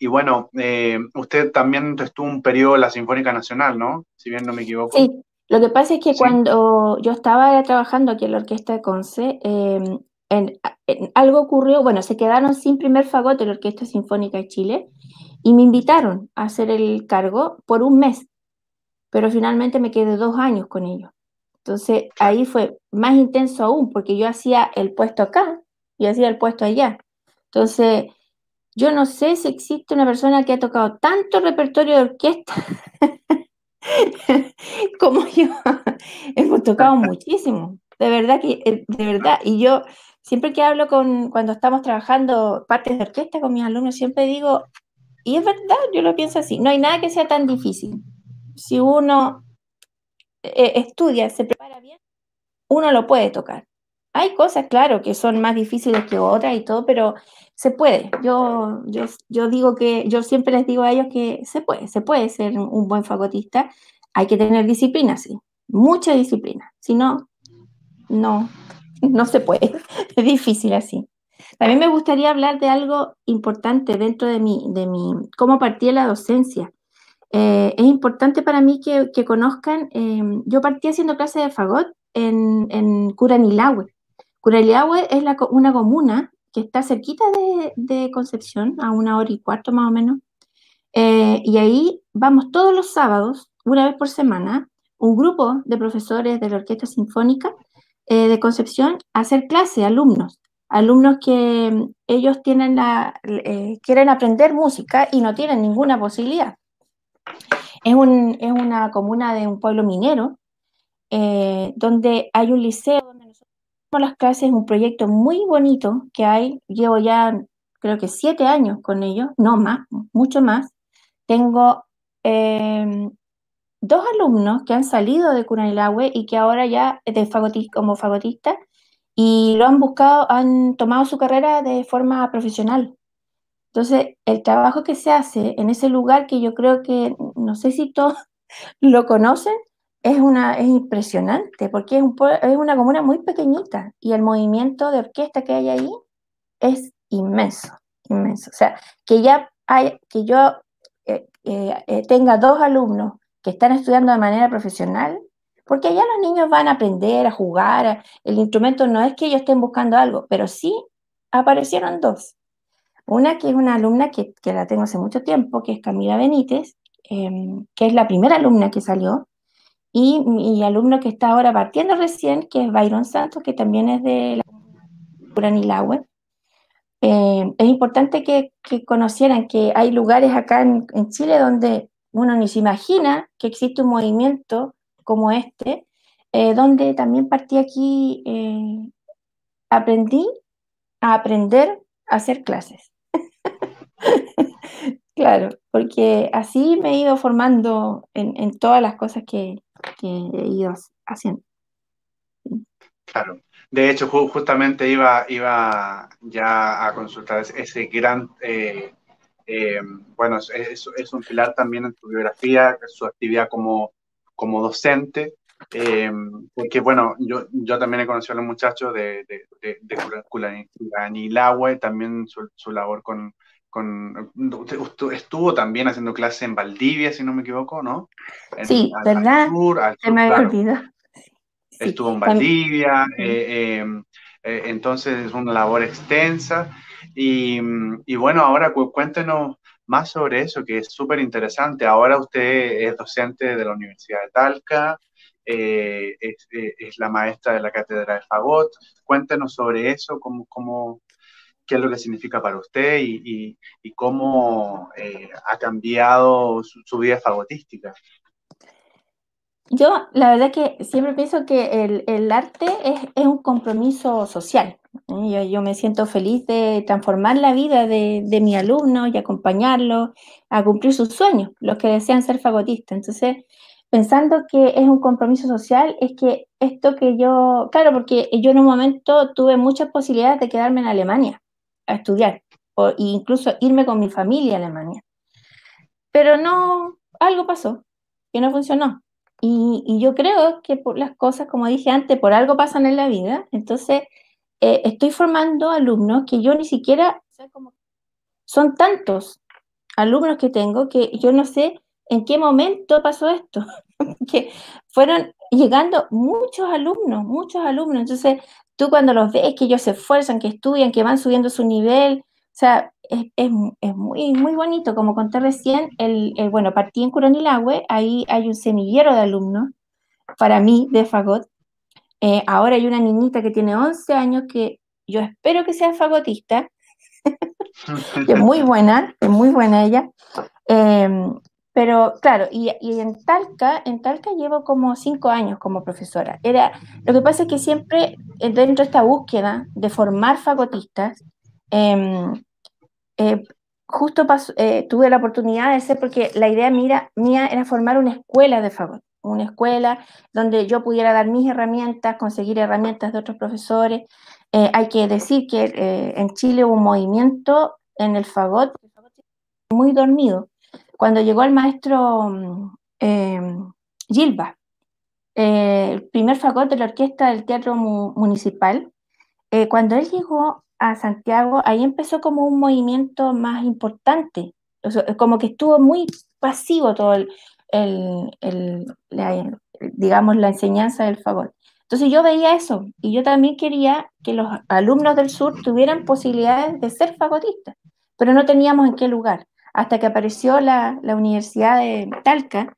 y bueno, eh, usted también estuvo un periodo en la Sinfónica Nacional, ¿no? Si bien no me equivoco. Sí, lo que pasa es que cuando yo estaba trabajando aquí en la Orquesta de Conce, em, en, algo ocurrió, bueno, se quedaron sin primer fagote la Orquesta Sinfónica de Chile y me invitaron a hacer el cargo por un mes, pero finalmente me quedé dos años con ellos. Entonces ahí fue más intenso aún, porque yo hacía el puesto acá y hacía el puesto allá. Entonces yo no sé si existe una persona que ha tocado tanto repertorio de orquesta como yo. Hemos tocado muchísimo, de verdad que, eh, de verdad. Y yo siempre que hablo con, cuando estamos trabajando partes de orquesta con mis alumnos, siempre digo, y es verdad, yo lo pienso así, no hay nada que sea tan difícil. Si uno eh, estudia, se prepara bien, uno lo puede tocar. Hay cosas, claro, que son más difíciles que otras y todo, pero se puede. Yo, yo, yo digo que, yo siempre les digo a ellos que se puede, se puede ser un buen fagotista. Hay que tener disciplina, sí, mucha disciplina. Si no, no, no se puede. Es difícil así. También me gustaría hablar de algo importante dentro de mi, de mi cómo partí la docencia. Eh, es importante para mí que, que conozcan, eh, yo partí haciendo clases de fagot en, en Curanilahue. Curanilahue es la, una comuna que está cerquita de, Concepción, a una hora y cuarto más o menos. Eh, y ahí vamos todos los sábados, una vez por semana, un grupo de profesores de la Orquesta Sinfónica eh, de Concepción a hacer clase, alumnos, alumnos que mm, ellos tienen la, eh, quieren aprender música y no tienen ninguna posibilidad. Es, un, es una comuna de un pueblo minero, donde hay un liceo las clases, un proyecto muy bonito que hay. Llevo ya creo que siete años con ellos, no más, mucho más. Tengo em, dos alumnos que han salido de Curanilahue y que ahora ya de como fagotistas y lo han buscado, han tomado su carrera de forma profesional. Entonces, el trabajo que se hace en ese lugar que yo creo que, no sé si todos lo conocen, es, una, es impresionante porque es, un, es una comuna muy pequeñita y el movimiento de orquesta que hay ahí es inmenso, inmenso. O sea, que ya hay, que yo eh, eh, eh, tenga dos alumnos que están estudiando de manera profesional, porque allá los niños van a aprender, a jugar, el instrumento no es que ellos estén buscando algo, pero sí aparecieron dos. Una que es una alumna que, que la tengo hace mucho tiempo, que es Camila Benítez, em, que es la primera alumna que salió, y mi alumno que está ahora partiendo recién, que es Byron Santos, que también es de la. Eh, es importante que, conocieran que hay lugares acá en, Chile donde uno ni se imagina que existe un movimiento como este, eh, donde también partí aquí, eh, aprendí a aprender hacer clases. claro, porque así me he ido formando en, todas las cosas que, he ido haciendo. Claro. De hecho, justamente iba, iba ya a consultar ese gran, eh, eh, bueno, es, un pilar también en tu biografía, su actividad como, como docente, eh, porque bueno, yo, yo también he conocido a los muchachos de, de, de, también su, labor con, con, estuvo también haciendo clases en Valdivia, si no me equivoco, ¿no? sí, ¿verdad? Se me había olvidado. Estuvo en Valdivia, eh, entonces es una labor extensa. Y, bueno, ahora cuéntenos más sobre eso, que es súper interesante. Ahora usted es docente de la Universidad de Talca, eh, es, es, la maestra de la cátedra de Fagot. Cuéntenos sobre eso, cómo, cómo, qué es lo que significa para usted y, y, cómo ha cambiado su vida fagotística. Yo, la verdad que siempre pienso que el, el arte es, es, un compromiso social. Yo, yo, me siento feliz de transformar la vida de, de mi alumno y acompañarlo a cumplir sus sueños, los que desean ser fagotistas. Entonces, pensando que es un compromiso social, es que esto que yo, claro, porque yo en un momento tuve muchas posibilidades de quedarme en Alemania a estudiar, o incluso irme con mi familia a Alemania. Pero no, algo pasó, que no funcionó. Y, yo creo que por las cosas, como dije antes, por algo pasan en la vida. Entonces, eh, estoy formando alumnos que yo ni siquiera, son tantos alumnos que tengo que yo no sé en qué momento pasó esto, que fueron llegando muchos alumnos, muchos alumnos. Entonces, tú cuando los ves, que ellos se esfuerzan, que estudian, que van subiendo su nivel, sea, es, es, muy, muy bonito, como conté recién, el, bueno, partí en Curanilagüe, ahí hay un semillero de alumnos, para mí, de Fagot. Eh, ahora hay una niñita que tiene 11 años que yo espero que sea fagotista, que es muy buena, es muy buena ella. Em, pero claro, y, y, en Talca, en Talca llevo como cinco años como profesora. Era, lo que pasa es que siempre eh, dentro de esta búsqueda de formar fagotistas, eh, eh, justo eh, tuve la oportunidad de ser, porque la idea mía era formar una escuela de fagot, una escuela donde yo pudiera dar mis herramientas, conseguir herramientas de otros profesores. Eh, hay que decir que en Chile hubo un movimiento en el fagot muy dormido. Cuando llegó el maestro mm, em, Gilba, el primer fagot de la orquesta del Teatro Municipal, cuando él llegó a Santiago, ahí empezó como un movimiento más importante, como que estuvo muy pasivo todo el, la, digamos, la enseñanza del favor. Entonces yo veía eso y yo también quería que los alumnos del sur tuvieran posibilidades de ser fagotistas, pero no teníamos en qué lugar, hasta que apareció la, la Universidad de Talca,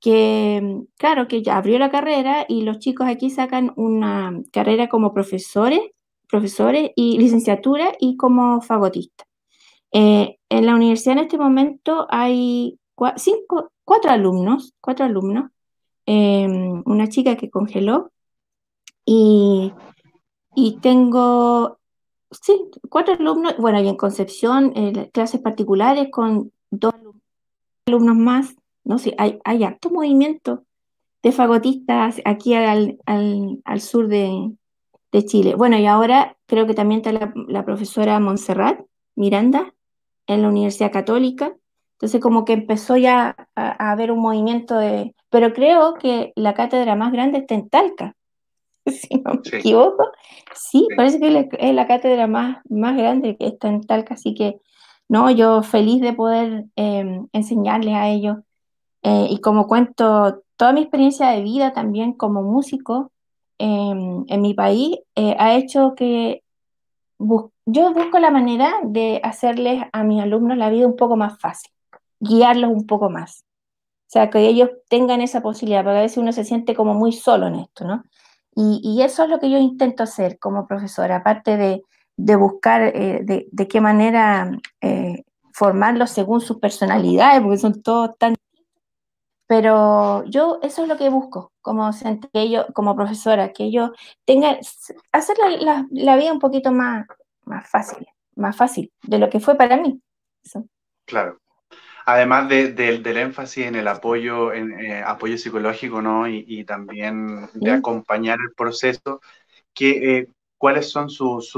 que claro, que ya abrió la carrera y los chicos aquí sacan una carrera como profesores profesores y licenciatura y como fagotista. Eh, en la universidad en este momento hay cinco, cuatro alumnos, cuatro alumnos, em, una chica que congeló y, y tengo, sí, cuatro alumnos, bueno, y en Concepción eh, clases particulares con dos alumnos más, no sé, hay, hay harto movimiento de fagotistas aquí al, al, al sur de, de Chile. Bueno, y ahora creo que también está la, profesora Montserrat Miranda en la Universidad Católica. Entonces como que empezó ya a, haber un movimiento de... Pero creo que la cátedra más grande está en Talca, si no me equivoco. Sí, parece que es la cátedra más, más grande que está en Talca, así que no, yo feliz de poder em, enseñarles a ellos. Eh, y como cuento toda mi experiencia de vida también como músico, en mi país eh, ha hecho que yo busco la manera de hacerles a mis alumnos la vida un poco más fácil, guiarlos un poco más. O sea, que ellos tengan esa posibilidad, porque a veces uno se siente como muy solo en esto, ¿no? Y, eso es lo que yo intento hacer como profesora, aparte de, de buscar eh, de, qué manera eh, formarlos según sus personalidades, porque son todos tan pero yo eso es lo que busco como, que como profesora, que ellos tengan, hacer la, vida un poquito más, más fácil, más fácil de lo que fue para mí. Claro. Además del énfasis en el apoyo, en eh, apoyo psicológico, ¿no? Y, también de acompañar el proceso, que, eh, ¿cuáles son sus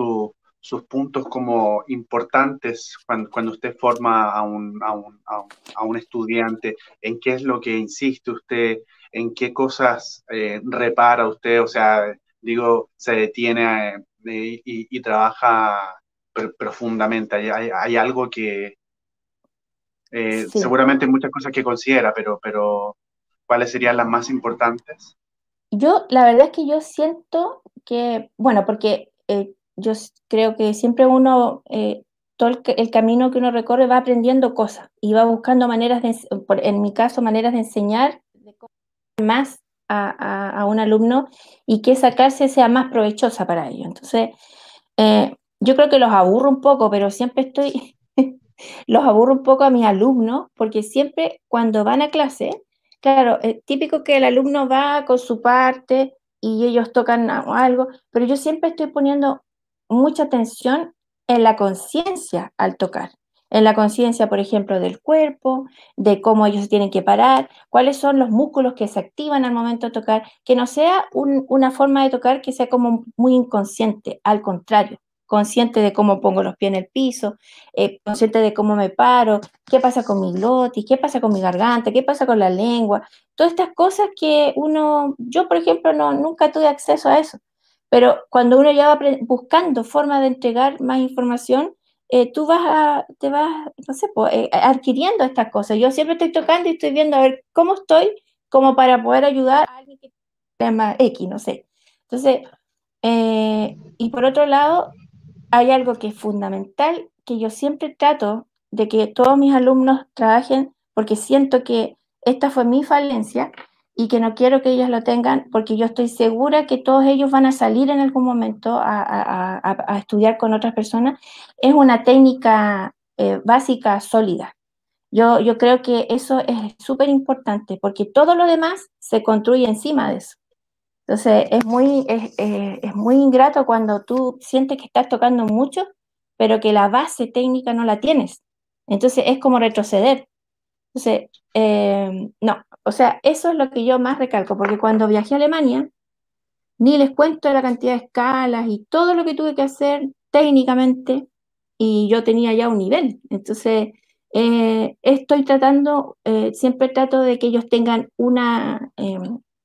puntos como importantes cuando, usted forma a un, a, un, estudiante? ¿En qué es lo que insiste usted? ¿En qué cosas eh, repara usted? O sea, digo, se detiene y, trabaja profundamente. hay algo que, eh, seguramente hay muchas cosas que considera, pero, pero ¿cuáles serían las más importantes? Yo, la verdad es que yo siento que, bueno, porque eh, yo creo que siempre uno, eh, todo el, camino que uno recorre va aprendiendo cosas y va buscando maneras, de, en mi caso, maneras de enseñar más a, a, un alumno y que esa clase sea más provechosa para ellos. Entonces, yo creo que los aburro un poco, pero siempre estoy los aburro un poco a mis alumnos, porque siempre cuando van a clase, claro, es típico que el alumno va con su parte y ellos tocan algo, pero yo siempre estoy poniendo mucha atención en la conciencia al tocar, en la conciencia, por ejemplo, del cuerpo, de cómo ellos tienen que parar, cuáles son los músculos que se activan al momento de tocar, que no sea una forma de tocar que sea como muy inconsciente, al contrario, consciente de cómo pongo los pies en el piso, eh, consciente de cómo me paro, qué pasa con mi glotis, qué pasa con mi garganta, qué pasa con la lengua, todas estas cosas que uno, yo por ejemplo no, nunca tuve acceso a eso, pero cuando uno ya va buscando formas de entregar más información, eh, tú vas a, te vas, no sé, eh, adquiriendo estas cosas. Yo siempre estoy tocando y estoy viendo a ver cómo estoy, como para poder ayudar a alguien que llama X, no sé. Entonces, y por otro lado, hay algo que es fundamental, que yo siempre trato de que todos mis alumnos trabajen, porque siento que esta fue mi falencia y que no quiero que ellos lo tengan, porque yo estoy segura que todos ellos van a salir en algún momento a, estudiar con otras personas, es una técnica eh, básica sólida. Yo, yo creo que eso es súper importante, porque todo lo demás se construye encima de eso. Entonces, es muy, eh, es, muy ingrato cuando tú sientes que estás tocando mucho, pero que la base técnica no la tienes. Entonces, es como retroceder. Entonces, eh, no, o sea, eso es lo que yo más recalco, porque cuando viajé a Alemania, ni les cuento la cantidad de escalas y todo lo que tuve que hacer técnicamente, y yo tenía ya un nivel. Entonces, eh, estoy tratando, siempre trato de que ellos tengan una,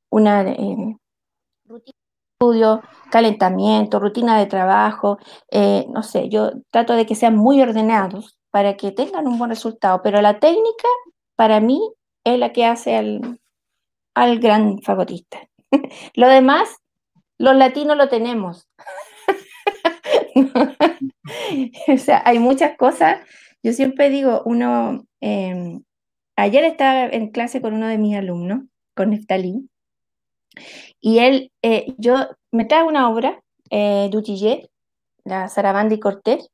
una rutina de estudio, calentamiento, rutina de trabajo, eh, no sé, yo trato de que sean muy ordenados para que tengan un buen resultado, pero la técnica para mí es la que hace al, al gran fagotista. lo demás, los latinos lo tenemos. o sea, hay muchas cosas. Yo siempre digo, uno, em, ayer estaba en clase con uno de mis alumnos, con Neftalí, y él, eh, yo me trae una obra, eh, Dutillé, la Sarabanda y Cortés,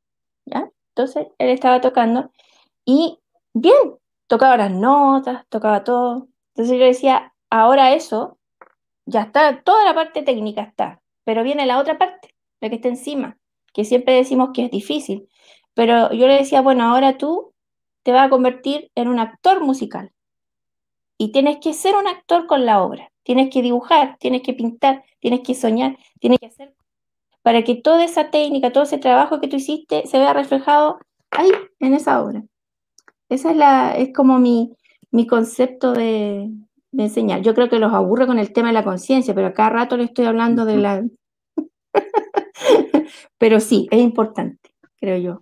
¿ya? Entonces él estaba tocando y bien, tocaba las notas, tocaba todo. Entonces yo decía, ahora eso, ya está, toda la parte técnica está, pero viene la otra parte, la que está encima, que siempre decimos que es difícil. Pero yo le decía, bueno, ahora tú te vas a convertir en un actor musical y tienes que ser un actor con la obra. Tienes que dibujar, tienes que pintar, tienes que soñar, tienes que hacer para que toda esa técnica, todo ese trabajo que tú hiciste se vea reflejado ahí, en esa obra. Esa es, la, es como mi, mi concepto de, enseñar. Yo creo que los aburre con el tema de la conciencia, pero cada rato le estoy hablando de la... pero sí, es importante, creo yo.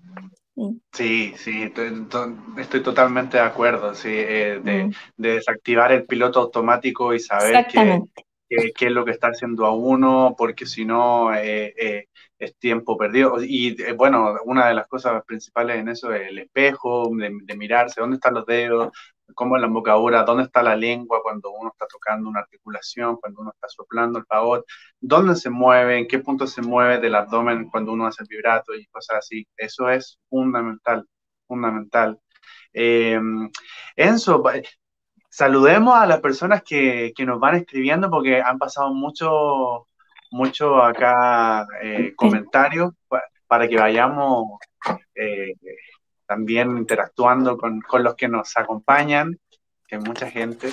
Sí, sí, estoy, totalmente de acuerdo, sí, eh, de, desactivar el piloto automático y saber qué, qué, es lo que está haciendo a uno, porque si no eh, eh, es tiempo perdido. Y bueno, una de las cosas principales en eso es el espejo, de, mirarse, dónde están los dedos, cómo es la embocadura, dónde está la lengua cuando uno está tocando una articulación, cuando uno está soplando el fagot, dónde se mueve, en qué punto se mueve del abdomen cuando uno hace el vibrato y cosas así. Eso es fundamental, fundamental. Eh, Enzo, saludemos a las personas que, que, nos van escribiendo porque han pasado muchos mucho acá eh, comentarios. para que vayamos eh, también interactuando con, los que nos acompañan, que mucha gente.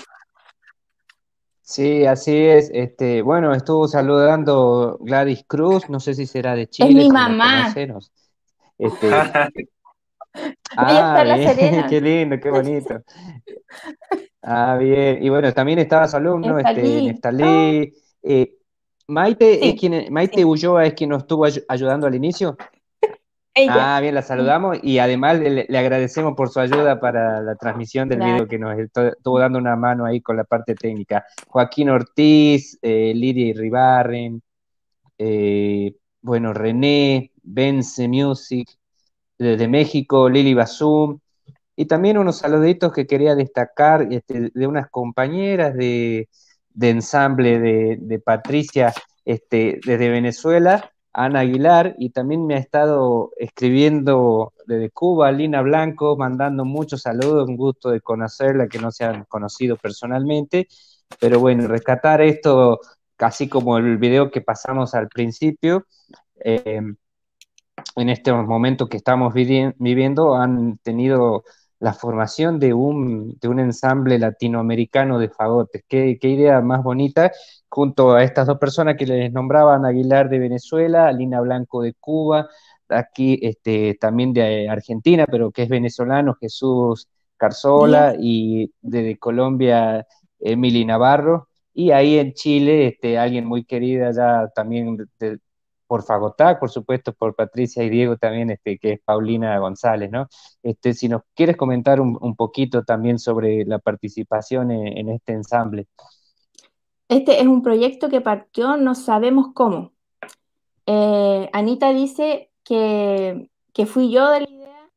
Sí, así es. Este, bueno, estuvo saludando Gladys Cruz, no sé si será de Chile. Es mi mamá. Este, ah, bien, qué lindo, qué bonito. Ah, bien. Y bueno, también estaba su alumno, este, Neftalí. Eh, Maite, es quien, Maite Ulloa es quien nos estuvo ayudando al inicio. Ah, bien, la saludamos y además le, agradecemos por su ayuda para la transmisión del video que nos estuvo dando una mano ahí con la parte técnica. Joaquín Ortiz, eh, Lidia Ribarren, eh, bueno, René, Vence Music, desde México, Lili Basum, y también unos saluditos que quería destacar este, de unas compañeras de, ensamble de, Patricia este, desde Venezuela, Ana Aguilar, y también me ha estado escribiendo desde Cuba, Lina Blanco, mandando muchos saludos, un gusto de conocerla, que no se han conocido personalmente, pero bueno, rescatar esto, casi como el video que pasamos al principio, eh, en estos momentos que estamos viviendo han tenido la formación de un, de un ensamble latinoamericano de fagotes. Qué, idea más bonita, junto a estas dos personas que les nombraban, Aguilar de Venezuela, Alina Blanco de Cuba, aquí este, también de Argentina, pero que es venezolano, Jesús Carzola, y de, Colombia, Emily Navarro, y ahí en Chile, este, alguien muy querida ya también de, por Fagotá, por supuesto, por Patricia y Diego también, este, que es Paulina González, ¿no? Este, si nos quieres comentar un, poquito también sobre la participación en, este ensamble. Este es un proyecto que partió, no sabemos cómo. Eh, Anita dice que, que fui yo de la idea,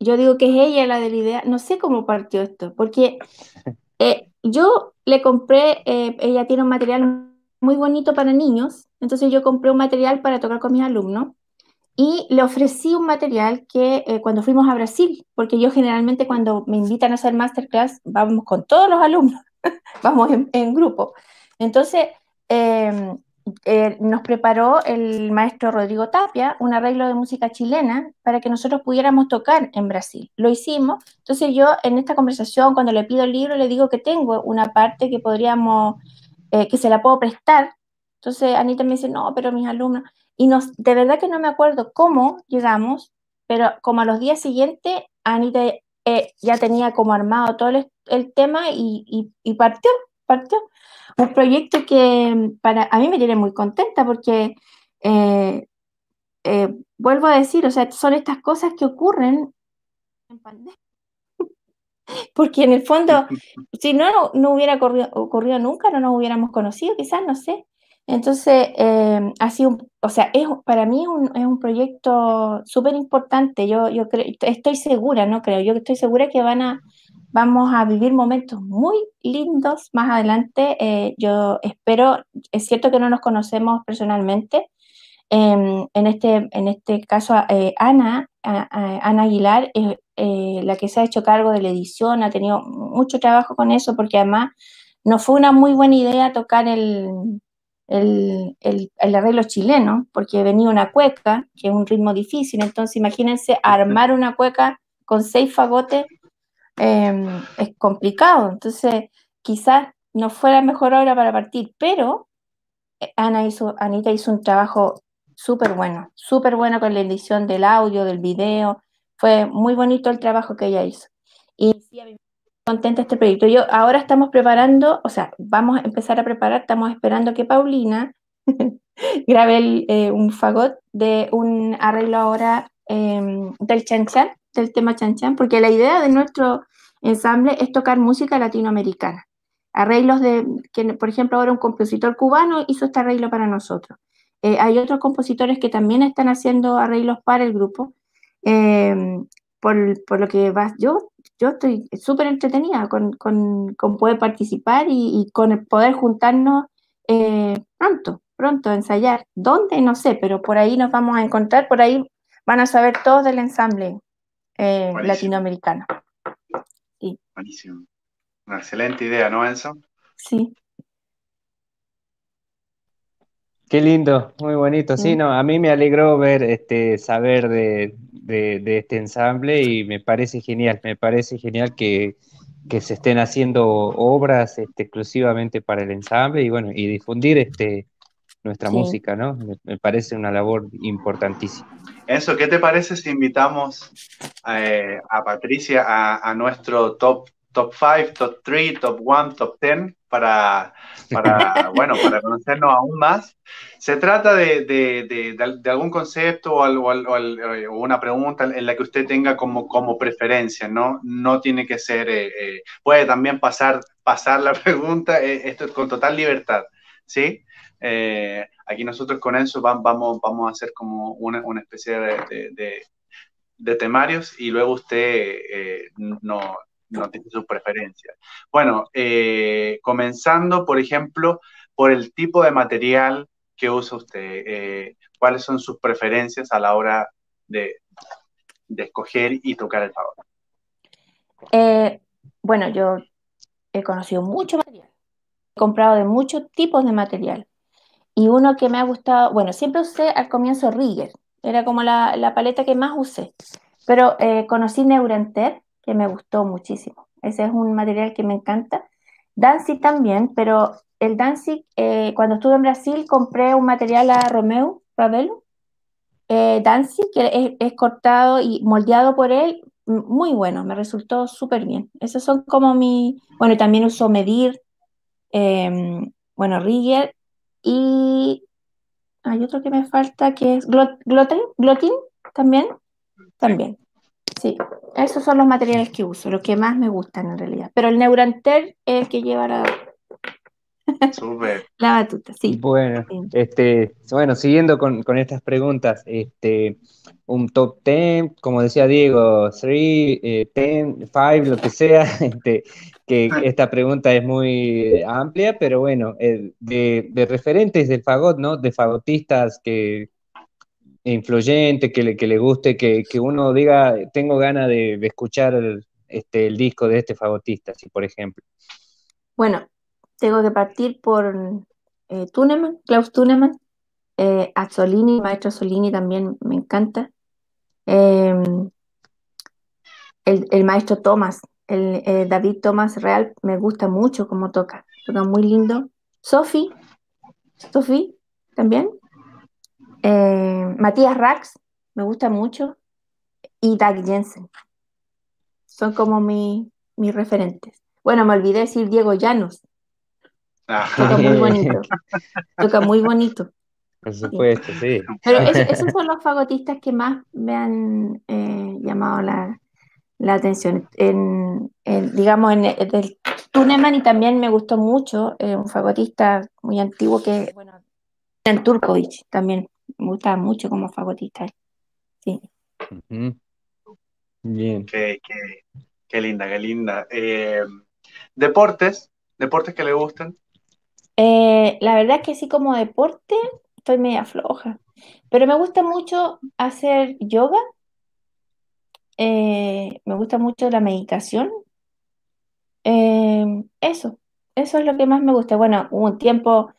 yo digo que es ella la de la idea, no sé cómo partió esto, porque eh, yo le compré, eh, ella tiene un material muy bonito para niños, entonces yo compré un material para tocar con mis alumnos y le ofrecí un material que eh, cuando fuimos a Brasil, porque yo generalmente cuando me invitan a hacer masterclass vamos con todos los alumnos, vamos en, grupo. Entonces em, eh, nos preparó el maestro Rodrigo Tapia un arreglo de música chilena para que nosotros pudiéramos tocar en Brasil. Lo hicimos. Entonces yo en esta conversación, cuando le pido el libro, le digo que tengo una parte que podríamos eh, que se la puedo prestar. Entonces Anita me dice, no, pero mis alumnos, y nos, de verdad que no me acuerdo cómo llegamos, pero como a los días siguientes, Anita eh, ya tenía como armado todo el, tema y, y, partió, partió. Un proyecto que para a mí me tiene muy contenta porque, eh, vuelvo a decir, o sea, son estas cosas que ocurren en pandemia. Porque en el fondo, si no, no hubiera ocurrido, nunca, no nos hubiéramos conocido, quizás, no sé. Entonces, eh, ha sido, o sea, es, para mí es un proyecto súper importante. Yo, yo estoy segura, no creo, yo estoy segura que van a, vamos a vivir momentos muy lindos más adelante. Eh, yo espero, es cierto que no nos conocemos personalmente. Em, en, este, en este caso, eh, Ana, Ana Aguilar eh, la que se ha hecho cargo de la edición, ha tenido mucho trabajo con eso, porque además no fue una muy buena idea tocar el, el, arreglo chileno, porque venía una cueca, que es un ritmo difícil, entonces imagínense armar una cueca con seis fagotes, em, es complicado, entonces quizás no fue la mejor hora para partir, pero eh, Ana hizo, Anita hizo un trabajo súper bueno, súper bueno con la edición del audio, del video, fue muy bonito el trabajo que ella hizo. Y sí, a mí contenta este proyecto. Yo ahora estamos preparando, o sea, vamos a empezar a preparar, estamos esperando que Paulina grabe eh, un fagot de un arreglo ahora em, del chanchan, del tema chanchan, porque la idea de nuestro ensamble es tocar música latinoamericana. Arreglos de, que por ejemplo ahora un compositor cubano hizo este arreglo para nosotros. Eh, hay otros compositores que también están haciendo arreglos para el grupo. Em, por, por, lo que vas, yo, yo estoy súper entretenida con, con, con, poder participar y, con poder juntarnos eh, pronto, pronto, ensayar. ¿Dónde? No sé, pero por ahí nos vamos a encontrar, por ahí van a saber todos del ensamble eh, latinoamericano. Sí. Buenísimo. Una excelente idea, ¿no, Enzo? Sí. Qué lindo, muy bonito. Sí, no, a mí me alegró ver, este, saber de, de, este ensamble y me parece genial, me parece genial que, que se estén haciendo obras este, exclusivamente para el ensamble y bueno, y difundir este, nuestra música, ¿no? Me, parece una labor importantísima. Eso, ¿qué te parece si invitamos eh, a Patricia a, a nuestro top top 5, top 3, top 1, top 10 para, para, bueno, para conocernos aún más. Se trata de, de, de, algún concepto o, o, una pregunta en la que usted tenga como, como preferencia, ¿no? No tiene que ser, eh, eh, puede también pasar, pasar la pregunta, eh, esto es con total libertad, ¿sí? aquí nosotros con eso vamos, vamos a hacer como una, una especie de, de, temarios y luego usted no, no tiene sus preferencias. Bueno, eh, comenzando, por ejemplo, por el tipo de material que usa usted. Eh, ¿Cuáles son sus preferencias a la hora de, escoger y tocar el favor? Eh, bueno, yo he conocido mucho material. He comprado de muchos tipos de material. Y uno que me ha gustado, bueno, siempre usé al comienzo Rigger. Era como la, la paleta que más usé. Pero conocí Neurenter que me gustó muchísimo. Ese es un material que me encanta. Danzig también, pero el Danzig, eh, cuando estuve en Brasil, compré un material a Romeo Ravelo, eh, Danzig, que es, cortado y moldeado por él, muy bueno, me resultó súper bien. Esos son como mi, bueno, también uso Medir, em, bueno, Rigger, y hay otro que me falta que es Glotin, también, también. Sí, esos son los materiales que uso, los que más me gustan en realidad. Pero el Neurantel es el que lleva la, la batuta, sí. Bueno, este, bueno, siguiendo con, estas preguntas, este, un top 10, como decía Diego, 3, 10, 5, lo que sea, este, que esta pregunta es muy amplia, pero bueno, eh, de, de, referentes del fagot, ¿no? De fagotistas que, influyente, que le, que le guste, que, uno diga, tengo ganas de, escuchar el, este, el disco de este fagotista, si por ejemplo. Bueno, tengo que partir por eh, Tuneman, Klaus Tuneman, eh, Azzolini, Maestro Azzolini también me encanta. Em, el, maestro Thomas, el eh, David Thomas Real, me gusta mucho cómo toca, toca muy lindo. Sophie, Sophie también, eh, Matías Rax, me gusta mucho, y Doug Jensen. Son como mis referentes. Bueno, me olvidé decir Diego Llanos. Toca muy bonito. Toca muy bonito. Por supuesto, sí. Pero esos son los fagotistas que más me han eh, llamado la, atención. En, digamos, en el Tuneman y también me gustó mucho eh, un fagotista muy antiguo que, bueno, en Turkovic también me gusta mucho como fagotista. Sí. Bien. Qué, linda, qué linda. Eh, deportes, deportes que le gustan. Eh, la verdad es que sí, como deporte, estoy media floja. Pero me gusta mucho hacer yoga. Eh, me gusta mucho la meditación. eso, eso es lo que más me gusta. Bueno, hubo un tiempo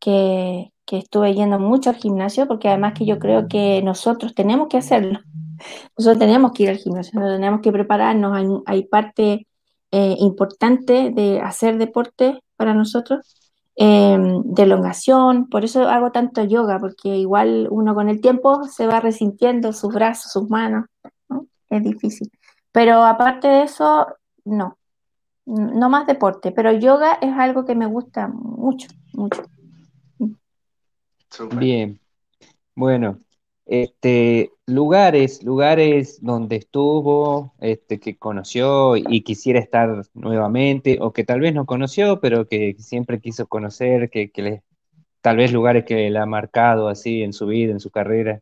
que, que estuve yendo mucho al gimnasio, porque además que yo creo que nosotros tenemos que hacerlo. Nosotros tenemos que ir al gimnasio, tenemos que prepararnos, hay, parte eh, importante de hacer deporte para nosotros, em, de elongación, por eso hago tanto yoga, porque igual uno con el tiempo se va resintiendo sus brazos, sus manos, es difícil. Pero aparte de eso, no, no más deporte, pero yoga es algo que me gusta mucho, mucho. Bien. Bueno, este, lugares, lugares donde estuvo, este, que conoció y quisiera estar nuevamente, o que tal vez no conoció, pero que siempre quiso conocer, que, le, tal vez lugares que le ha marcado así en su vida, en su carrera.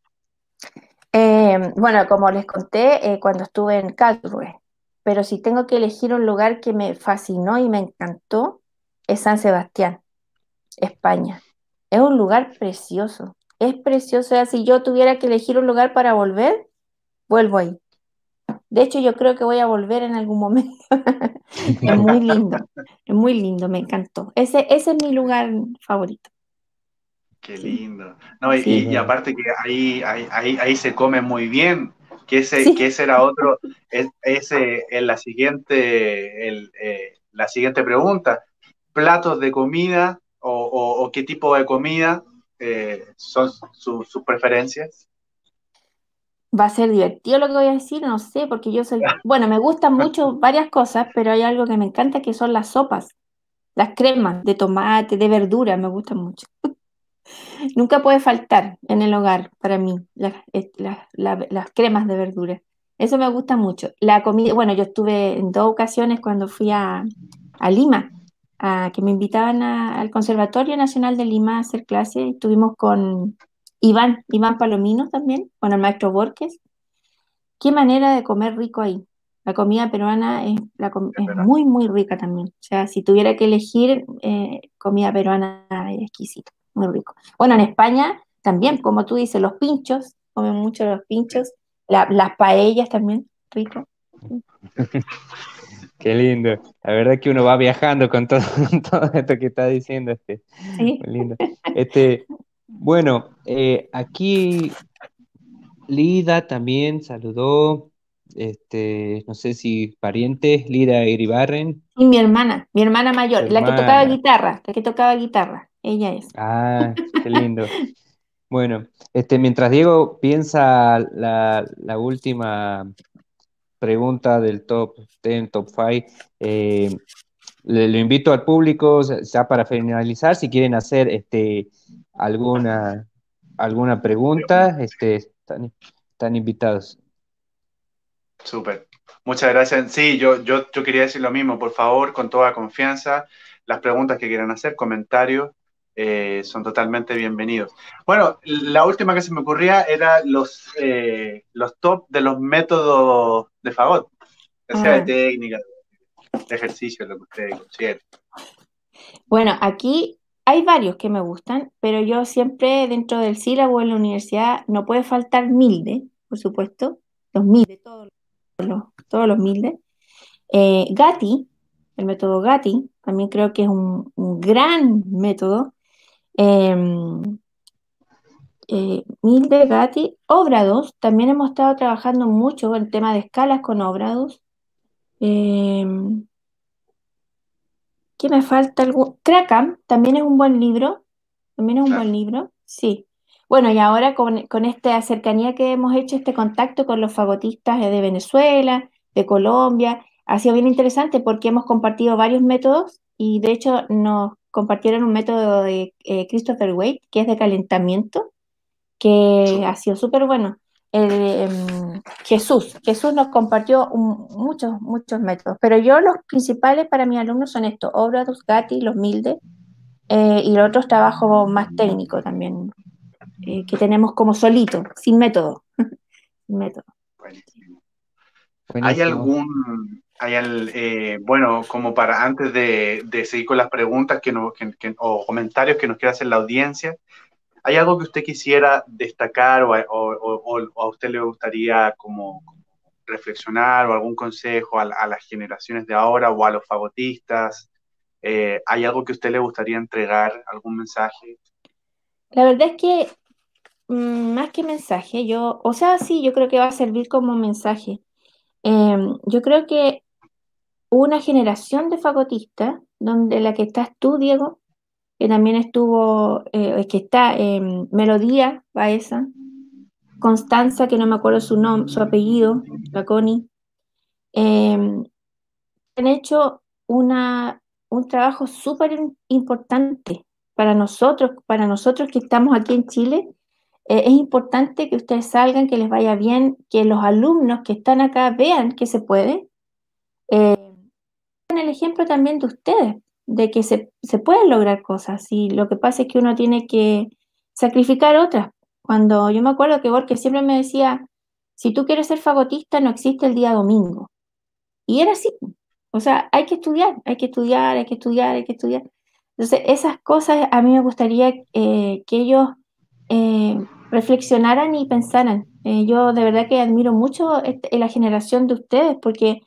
Em, bueno, como les conté, eh, cuando estuve en Calgary, pero si tengo que elegir un lugar que me fascinó y me encantó, es San Sebastián, España. Es un lugar precioso, es precioso. O sea, si yo tuviera que elegir un lugar para volver, vuelvo ahí. De hecho, yo creo que voy a volver en algún momento. es muy lindo, es muy lindo, me encantó. Ese, ese es mi lugar favorito. Qué lindo. No, y, aparte que ahí, ahí, ahí, se come muy bien, que ese, que ese era otro, ese es la siguiente, el, eh, la siguiente pregunta. ¿Platos de comida o, qué tipo de comida eh, son sus preferencias? Va a ser divertido lo que voy a decir, no sé, porque yo soy, bueno, me gustan mucho varias cosas, pero hay algo que me encanta que son las sopas, las cremas de tomate, de verdura, me gustan mucho. Nunca puede faltar en el hogar para mí las, las cremas de verdura. Eso me gusta mucho. La comida, bueno, yo estuve en dos ocasiones cuando fui a, Lima, a, que me invitaban al Conservatorio Nacional de Lima a hacer clase. Estuvimos con Iván, Iván Palomino también, con el maestro Borges. Qué manera de comer rico ahí. La comida peruana es, muy, muy rica también. O sea, si tuviera que elegir, eh, comida peruana es exquisita, muy rico. Bueno, en España también, como tú dices, los pinchos, comen mucho los pinchos, las paellas también, rico. Qué lindo. La verdad que uno va viajando con todo, esto que está diciendo. Este, Muy lindo. Este, bueno, eh, aquí Lida también saludó. Este, no sé si parientes, Lida Iribarren. Y mi hermana, mi hermana mayor, la que tocaba guitarra, la que tocaba guitarra, ella es. Ah, qué lindo. Bueno, este, mientras Diego piensa la, última pregunta del top 10, top 5, eh, le, lo invito al público, ya para finalizar, si quieren hacer este, alguna, alguna pregunta, este, están, invitados. Súper. Muchas gracias. Sí, yo, yo, yo quería decir lo mismo, por favor, con toda confianza, las preguntas que quieran hacer, comentarios, eh, son totalmente bienvenidos. Bueno, la última que se me ocurría era los, eh, los top de los métodos de Fagot, ya sea de técnica, de ejercicio, lo que ustedes consideren. Bueno, aquí hay varios que me gustan, pero yo siempre dentro del sílabo en la universidad no puede faltar Milde, por supuesto, los Milde, todos los, todos los Milde. Eh, Gatti, el método Gatti, también creo que es un gran método eh, Milde, Gatti, Obrados, también hemos estado trabajando mucho en tema de escalas con Obrados. Eh, ¿Qué me falta? Algo? Krakam también es un buen libro. También es un buen libro, sí. Bueno, y ahora con, con, esta cercanía que hemos hecho, este contacto con los fagotistas de Venezuela, de Colombia, ha sido bien interesante porque hemos compartido varios métodos y de hecho nos compartieron un método de eh, Christopher Wade, que es de calentamiento, que ha sido súper bueno. Em, Jesús, Jesús nos compartió muchos, muchos métodos, pero yo los principales para mis alumnos son estos, Obrados, Gatti, los Milde, eh, y los otros trabajos más técnicos también, eh, que tenemos como solito, sin método. sin método. ¿Hay algún, eh, bueno, como para antes de, seguir con las preguntas que, o comentarios que nos quiera hacer la audiencia, ¿hay algo que usted quisiera destacar o, a usted le gustaría como, reflexionar o algún consejo a, las generaciones de ahora o a los fagotistas? Eh, ¿Hay algo que usted le gustaría entregar, algún mensaje? La verdad es que mm, más que mensaje, yo, o sea, sí, yo creo que va a servir como mensaje. Em, yo creo que una generación de fagotistas, donde la que estás tú, Diego, que también estuvo, eh, que está en Melodía Baeza, Constanza, que no me acuerdo su nombre, su apellido, la Connie, em, han hecho una, un trabajo súper importante para nosotros, para nosotros que estamos aquí en Chile. Eh, es importante que ustedes salgan, que les vaya bien, que los alumnos que están acá vean que se puede. Eh, el ejemplo también de ustedes, de que se, pueden lograr cosas y lo que pasa es que uno tiene que sacrificar otras. Cuando yo me acuerdo que Borges siempre me decía, si tú quieres ser fagotista no existe el día domingo. Y era así. O sea, hay que estudiar, hay que estudiar, hay que estudiar, hay que estudiar. Entonces, esas cosas a mí me gustaría eh, que ellos eh, reflexionaran y pensaran. Eh, yo de verdad que admiro mucho este, la generación de ustedes porque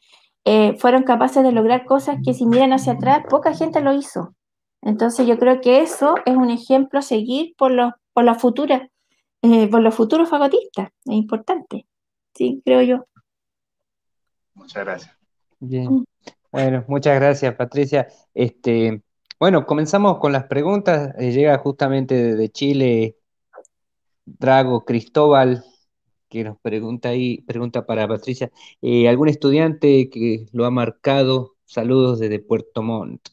eh, fueron capaces de lograr cosas que si miran hacia atrás, poca gente lo hizo. Entonces yo creo que eso es un ejemplo a seguir por los, por las futuras, eh, por los futuros fagotistas. Es importante. Sí, creo yo. Muchas gracias. Bien. Mm. Bueno, muchas gracias, Patricia. Este, bueno, comenzamos con las preguntas. Eh, llega justamente de Chile Drago Cristóbal, que nos pregunta ahí, pregunta para Patricia, eh, ¿algún estudiante que lo ha marcado? Saludos desde Puerto Montt.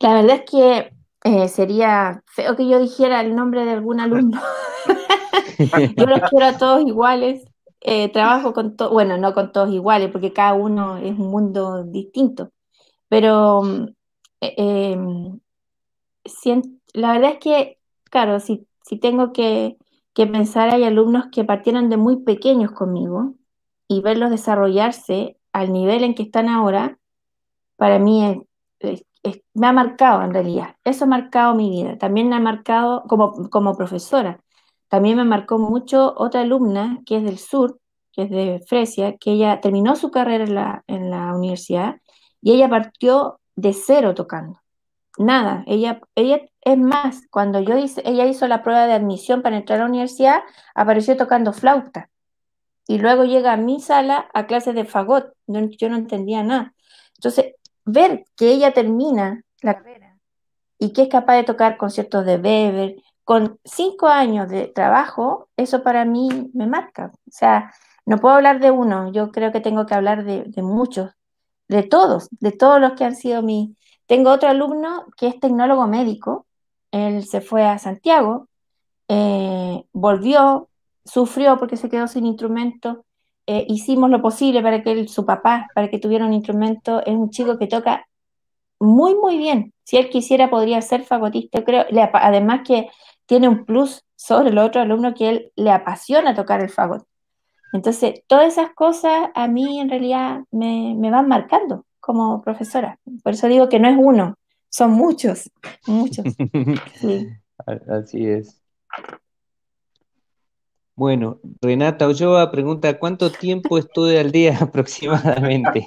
La verdad es que eh, sería feo que yo dijera el nombre de algún alumno. yo los quiero a todos iguales. Eh, trabajo con todos, bueno, no con todos iguales, porque cada uno es un mundo distinto. Pero em, la verdad es que, claro, si, si tengo que que pensar hay alumnos que partieron de muy pequeños conmigo y verlos desarrollarse al nivel en que están ahora, para mí me ha marcado en realidad. Eso ha marcado mi vida. También me ha marcado como, como profesora. También me marcó mucho otra alumna que es del sur, que es de Fresia, que ella terminó su carrera en la, en la universidad y ella partió de cero tocando. Nada, ella, ella es más, cuando yo ella hizo la prueba de admisión para entrar a la universidad, apareció tocando flauta. Y luego llega a mi sala a clases de fagot. yo no entendía nada. Entonces, ver que ella termina la carrera y que es capaz de tocar conciertos de Weber, con cinco años de trabajo, eso para mí me marca. O sea, no puedo hablar de uno, yo creo que tengo que hablar de, de muchos, de todos, de todos los que han sido mi, tengo otro alumno que es tecnólogo médico, él se fue a Santiago, eh, volvió, sufrió porque se quedó sin instrumento, eh, hicimos lo posible para que su papá, para que tuviera un instrumento, es un chico que toca muy, muy bien. Si él quisiera, podría ser fagotista, creo. además que tiene un plus sobre el otro alumno que él le apasiona tocar el fagot. Entonces, todas esas cosas a mí en realidad me, me van marcando como profesora. Por eso digo que no es uno, son muchos, muchos. Así es. Bueno, Renata Ulloa pregunta, ¿cuánto tiempo estudia al día aproximadamente?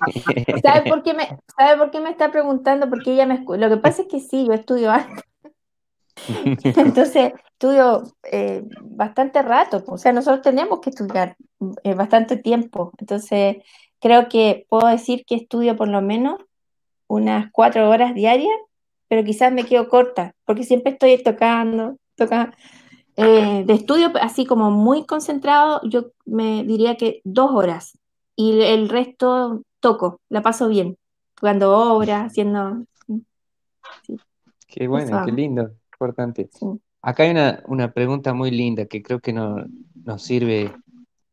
¿Sabe por qué me, ¿sabe por qué me está preguntando? Porque ella me Lo que pasa es que sí, yo estudio antes. Entonces, estudio eh, bastante rato, o sea, nosotros tenemos que estudiar eh, bastante tiempo. Entonces, creo que puedo decir que estudio por lo menos unas cuatro horas diarias, pero quizás me quedo corta, porque siempre estoy tocando, tocando. Eh, de estudio así como muy concentrado, yo me diría que dos horas y el resto toco, la paso bien, jugando obras, haciendo... Qué bueno, qué lindo, importante. Acá hay una, una, pregunta muy linda que creo que no, nos sirve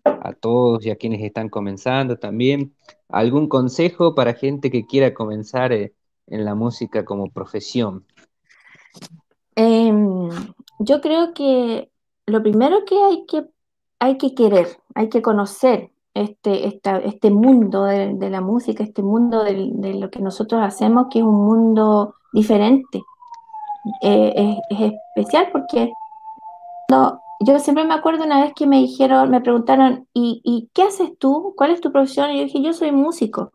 a todos y a quienes están comenzando también. ¿Algún consejo para gente que quiera comenzar eh, en la música como profesión? Em, yo creo que lo primero que hay que, hay que querer, hay que conocer este, este mundo de, la música, este mundo de, lo que nosotros hacemos, que es un mundo diferente. Eh, es, especial porque no, yo siempre me acuerdo una vez que me dijeron, me preguntaron, ¿y, qué haces tú? ¿Cuál es tu profesión? Y yo dije, yo soy músico.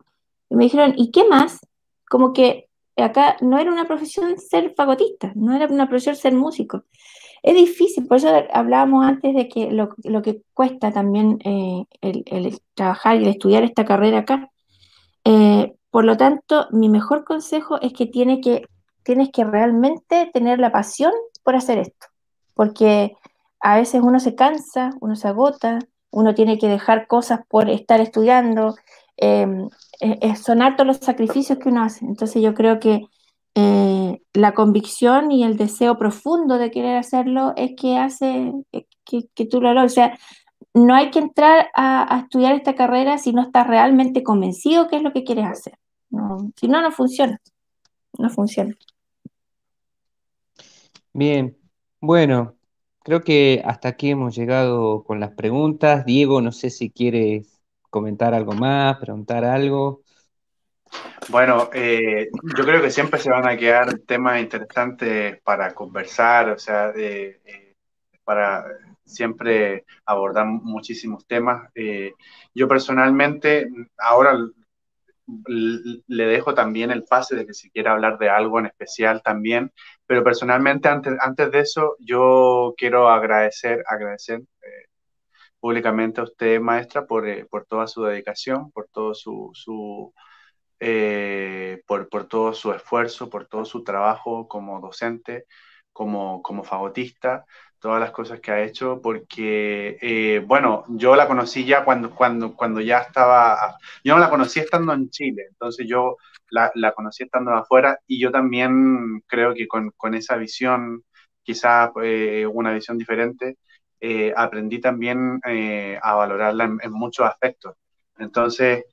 Y me dijeron, ¿y qué más? Como que acá no era una profesión ser fagotista, no era una profesión ser músico. Es difícil, por eso hablábamos antes de que lo, que cuesta también eh, el, trabajar y el estudiar esta carrera acá. Eh, por lo tanto, mi mejor consejo es que, tiene que tienes que realmente tener la pasión por hacer esto, porque a veces uno se cansa, uno se agota, uno tiene que dejar cosas por estar estudiando, em, son hartos los sacrificios que uno hace. Entonces yo creo que eh, la convicción y el deseo profundo de querer hacerlo es que hace que, tú lo logres. O sea, no hay que entrar a, estudiar esta carrera si no estás realmente convencido que es lo que quieres hacer. si no, no funciona. No funciona. Bien, bueno, Creo que hasta aquí hemos llegado con las preguntas. Diego, no sé si quieres comentar algo más, preguntar algo. Bueno, eh, yo creo que siempre se van a quedar temas interesantes para conversar, o sea, eh, para siempre abordar muchísimos temas. Eh, yo personalmente, ahora le dejo también el pase de que si quiere hablar de algo en especial también, pero personalmente antes, antes de eso yo quiero agradecer, agradecer públicamente a usted, maestra, por, eh, por, toda su dedicación, por todo su, su eh, por, por, todo su esfuerzo, por todo su trabajo como docente, como, como fagotista todas las cosas que ha hecho, porque, eh, bueno, yo la conocí ya cuando, cuando, cuando ya estaba, yo no la conocí estando en Chile, entonces yo la, la conocí estando afuera y yo también creo que con, con esa visión, quizás una visión diferente, eh, aprendí también a valorarla en, muchos aspectos. Entonces,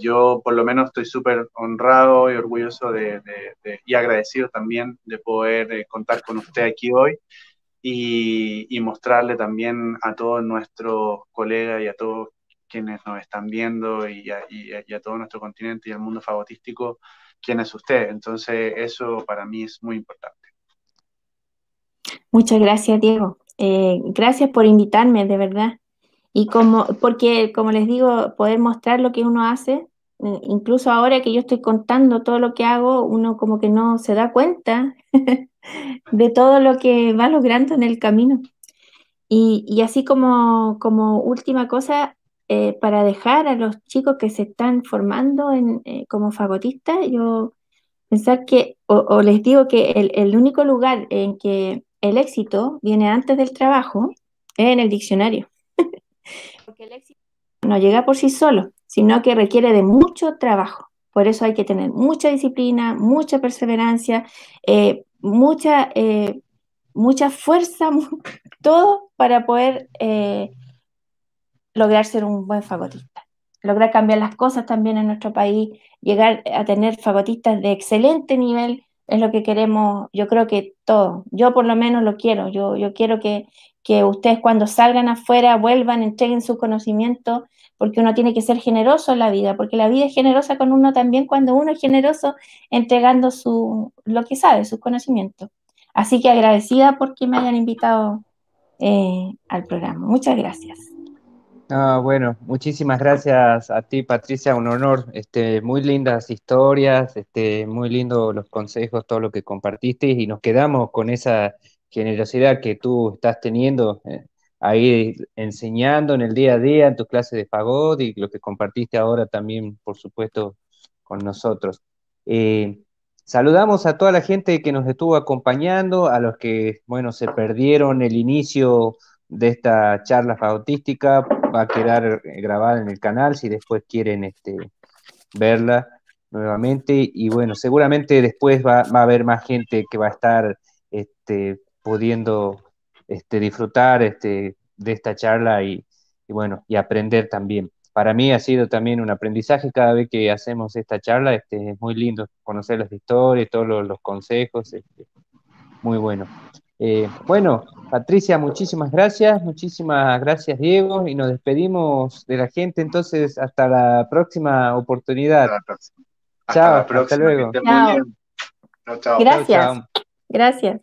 yo por lo menos estoy súper honrado y orgulloso de, de, y agradecido también de poder contar con usted aquí hoy y, mostrarle también a todos nuestros colegas y a todos quienes nos están viendo y a, todo nuestro continente y al mundo fagotístico quién es usted. Entonces, eso para mí es muy importante. Muchas gracias, Diego. Eh, gracias por invitarme, de verdad. Y como, porque, como les digo, poder mostrar lo que uno hace, eh, incluso ahora que yo estoy contando todo lo que hago, uno como que no se da cuenta de todo lo que va logrando en el camino. Y, así como, como última cosa, eh, para dejar a los chicos que se están formando en, como fagotistas, yo pensar que, o, les digo que el, el, único lugar en que el éxito viene antes del trabajo en el diccionario. Porque el éxito no llega por sí solo, sino que requiere de mucho trabajo. Por eso hay que tener mucha disciplina, mucha perseverancia, eh, mucha, eh, mucha fuerza, todo para poder eh, lograr ser un buen fagotista. Lograr cambiar las cosas también en nuestro país, llegar a tener fagotistas de excelente nivel, es lo que queremos, yo creo que todo, yo por lo menos lo quiero, yo, yo quiero que, que ustedes cuando salgan afuera vuelvan, entreguen su conocimiento, porque uno tiene que ser generoso en la vida, porque la vida es generosa con uno también cuando uno es generoso entregando su, lo que sabe, sus conocimientos. Así que agradecida porque me hayan invitado eh, al programa. Muchas gracias. Ah, bueno, muchísimas gracias a ti, Patricia, un honor. Este, muy lindas historias, este, muy lindos los consejos, todo lo que compartiste y nos quedamos con esa generosidad que tú estás teniendo eh, ahí enseñando en el día a día, en tus clases de pagod y lo que compartiste ahora también, por supuesto, con nosotros. Eh, saludamos a toda la gente que nos estuvo acompañando, a los que, bueno, se perdieron el inicio de esta charla fagotística, va a quedar grabada en el canal si después quieren este, verla nuevamente y bueno, seguramente después va, va, a haber más gente que va a estar este, pudiendo este, disfrutar este, de esta charla y, bueno, y aprender también. Para mí ha sido también un aprendizaje cada vez que hacemos esta charla, este, es muy lindo conocer las historias, todos los, consejos, este, muy bueno. Eh, bueno, Patricia, muchísimas gracias, muchísimas gracias Diego y nos despedimos de la gente entonces hasta la próxima oportunidad. Hasta, chao, hasta luego. Gracias. Gracias.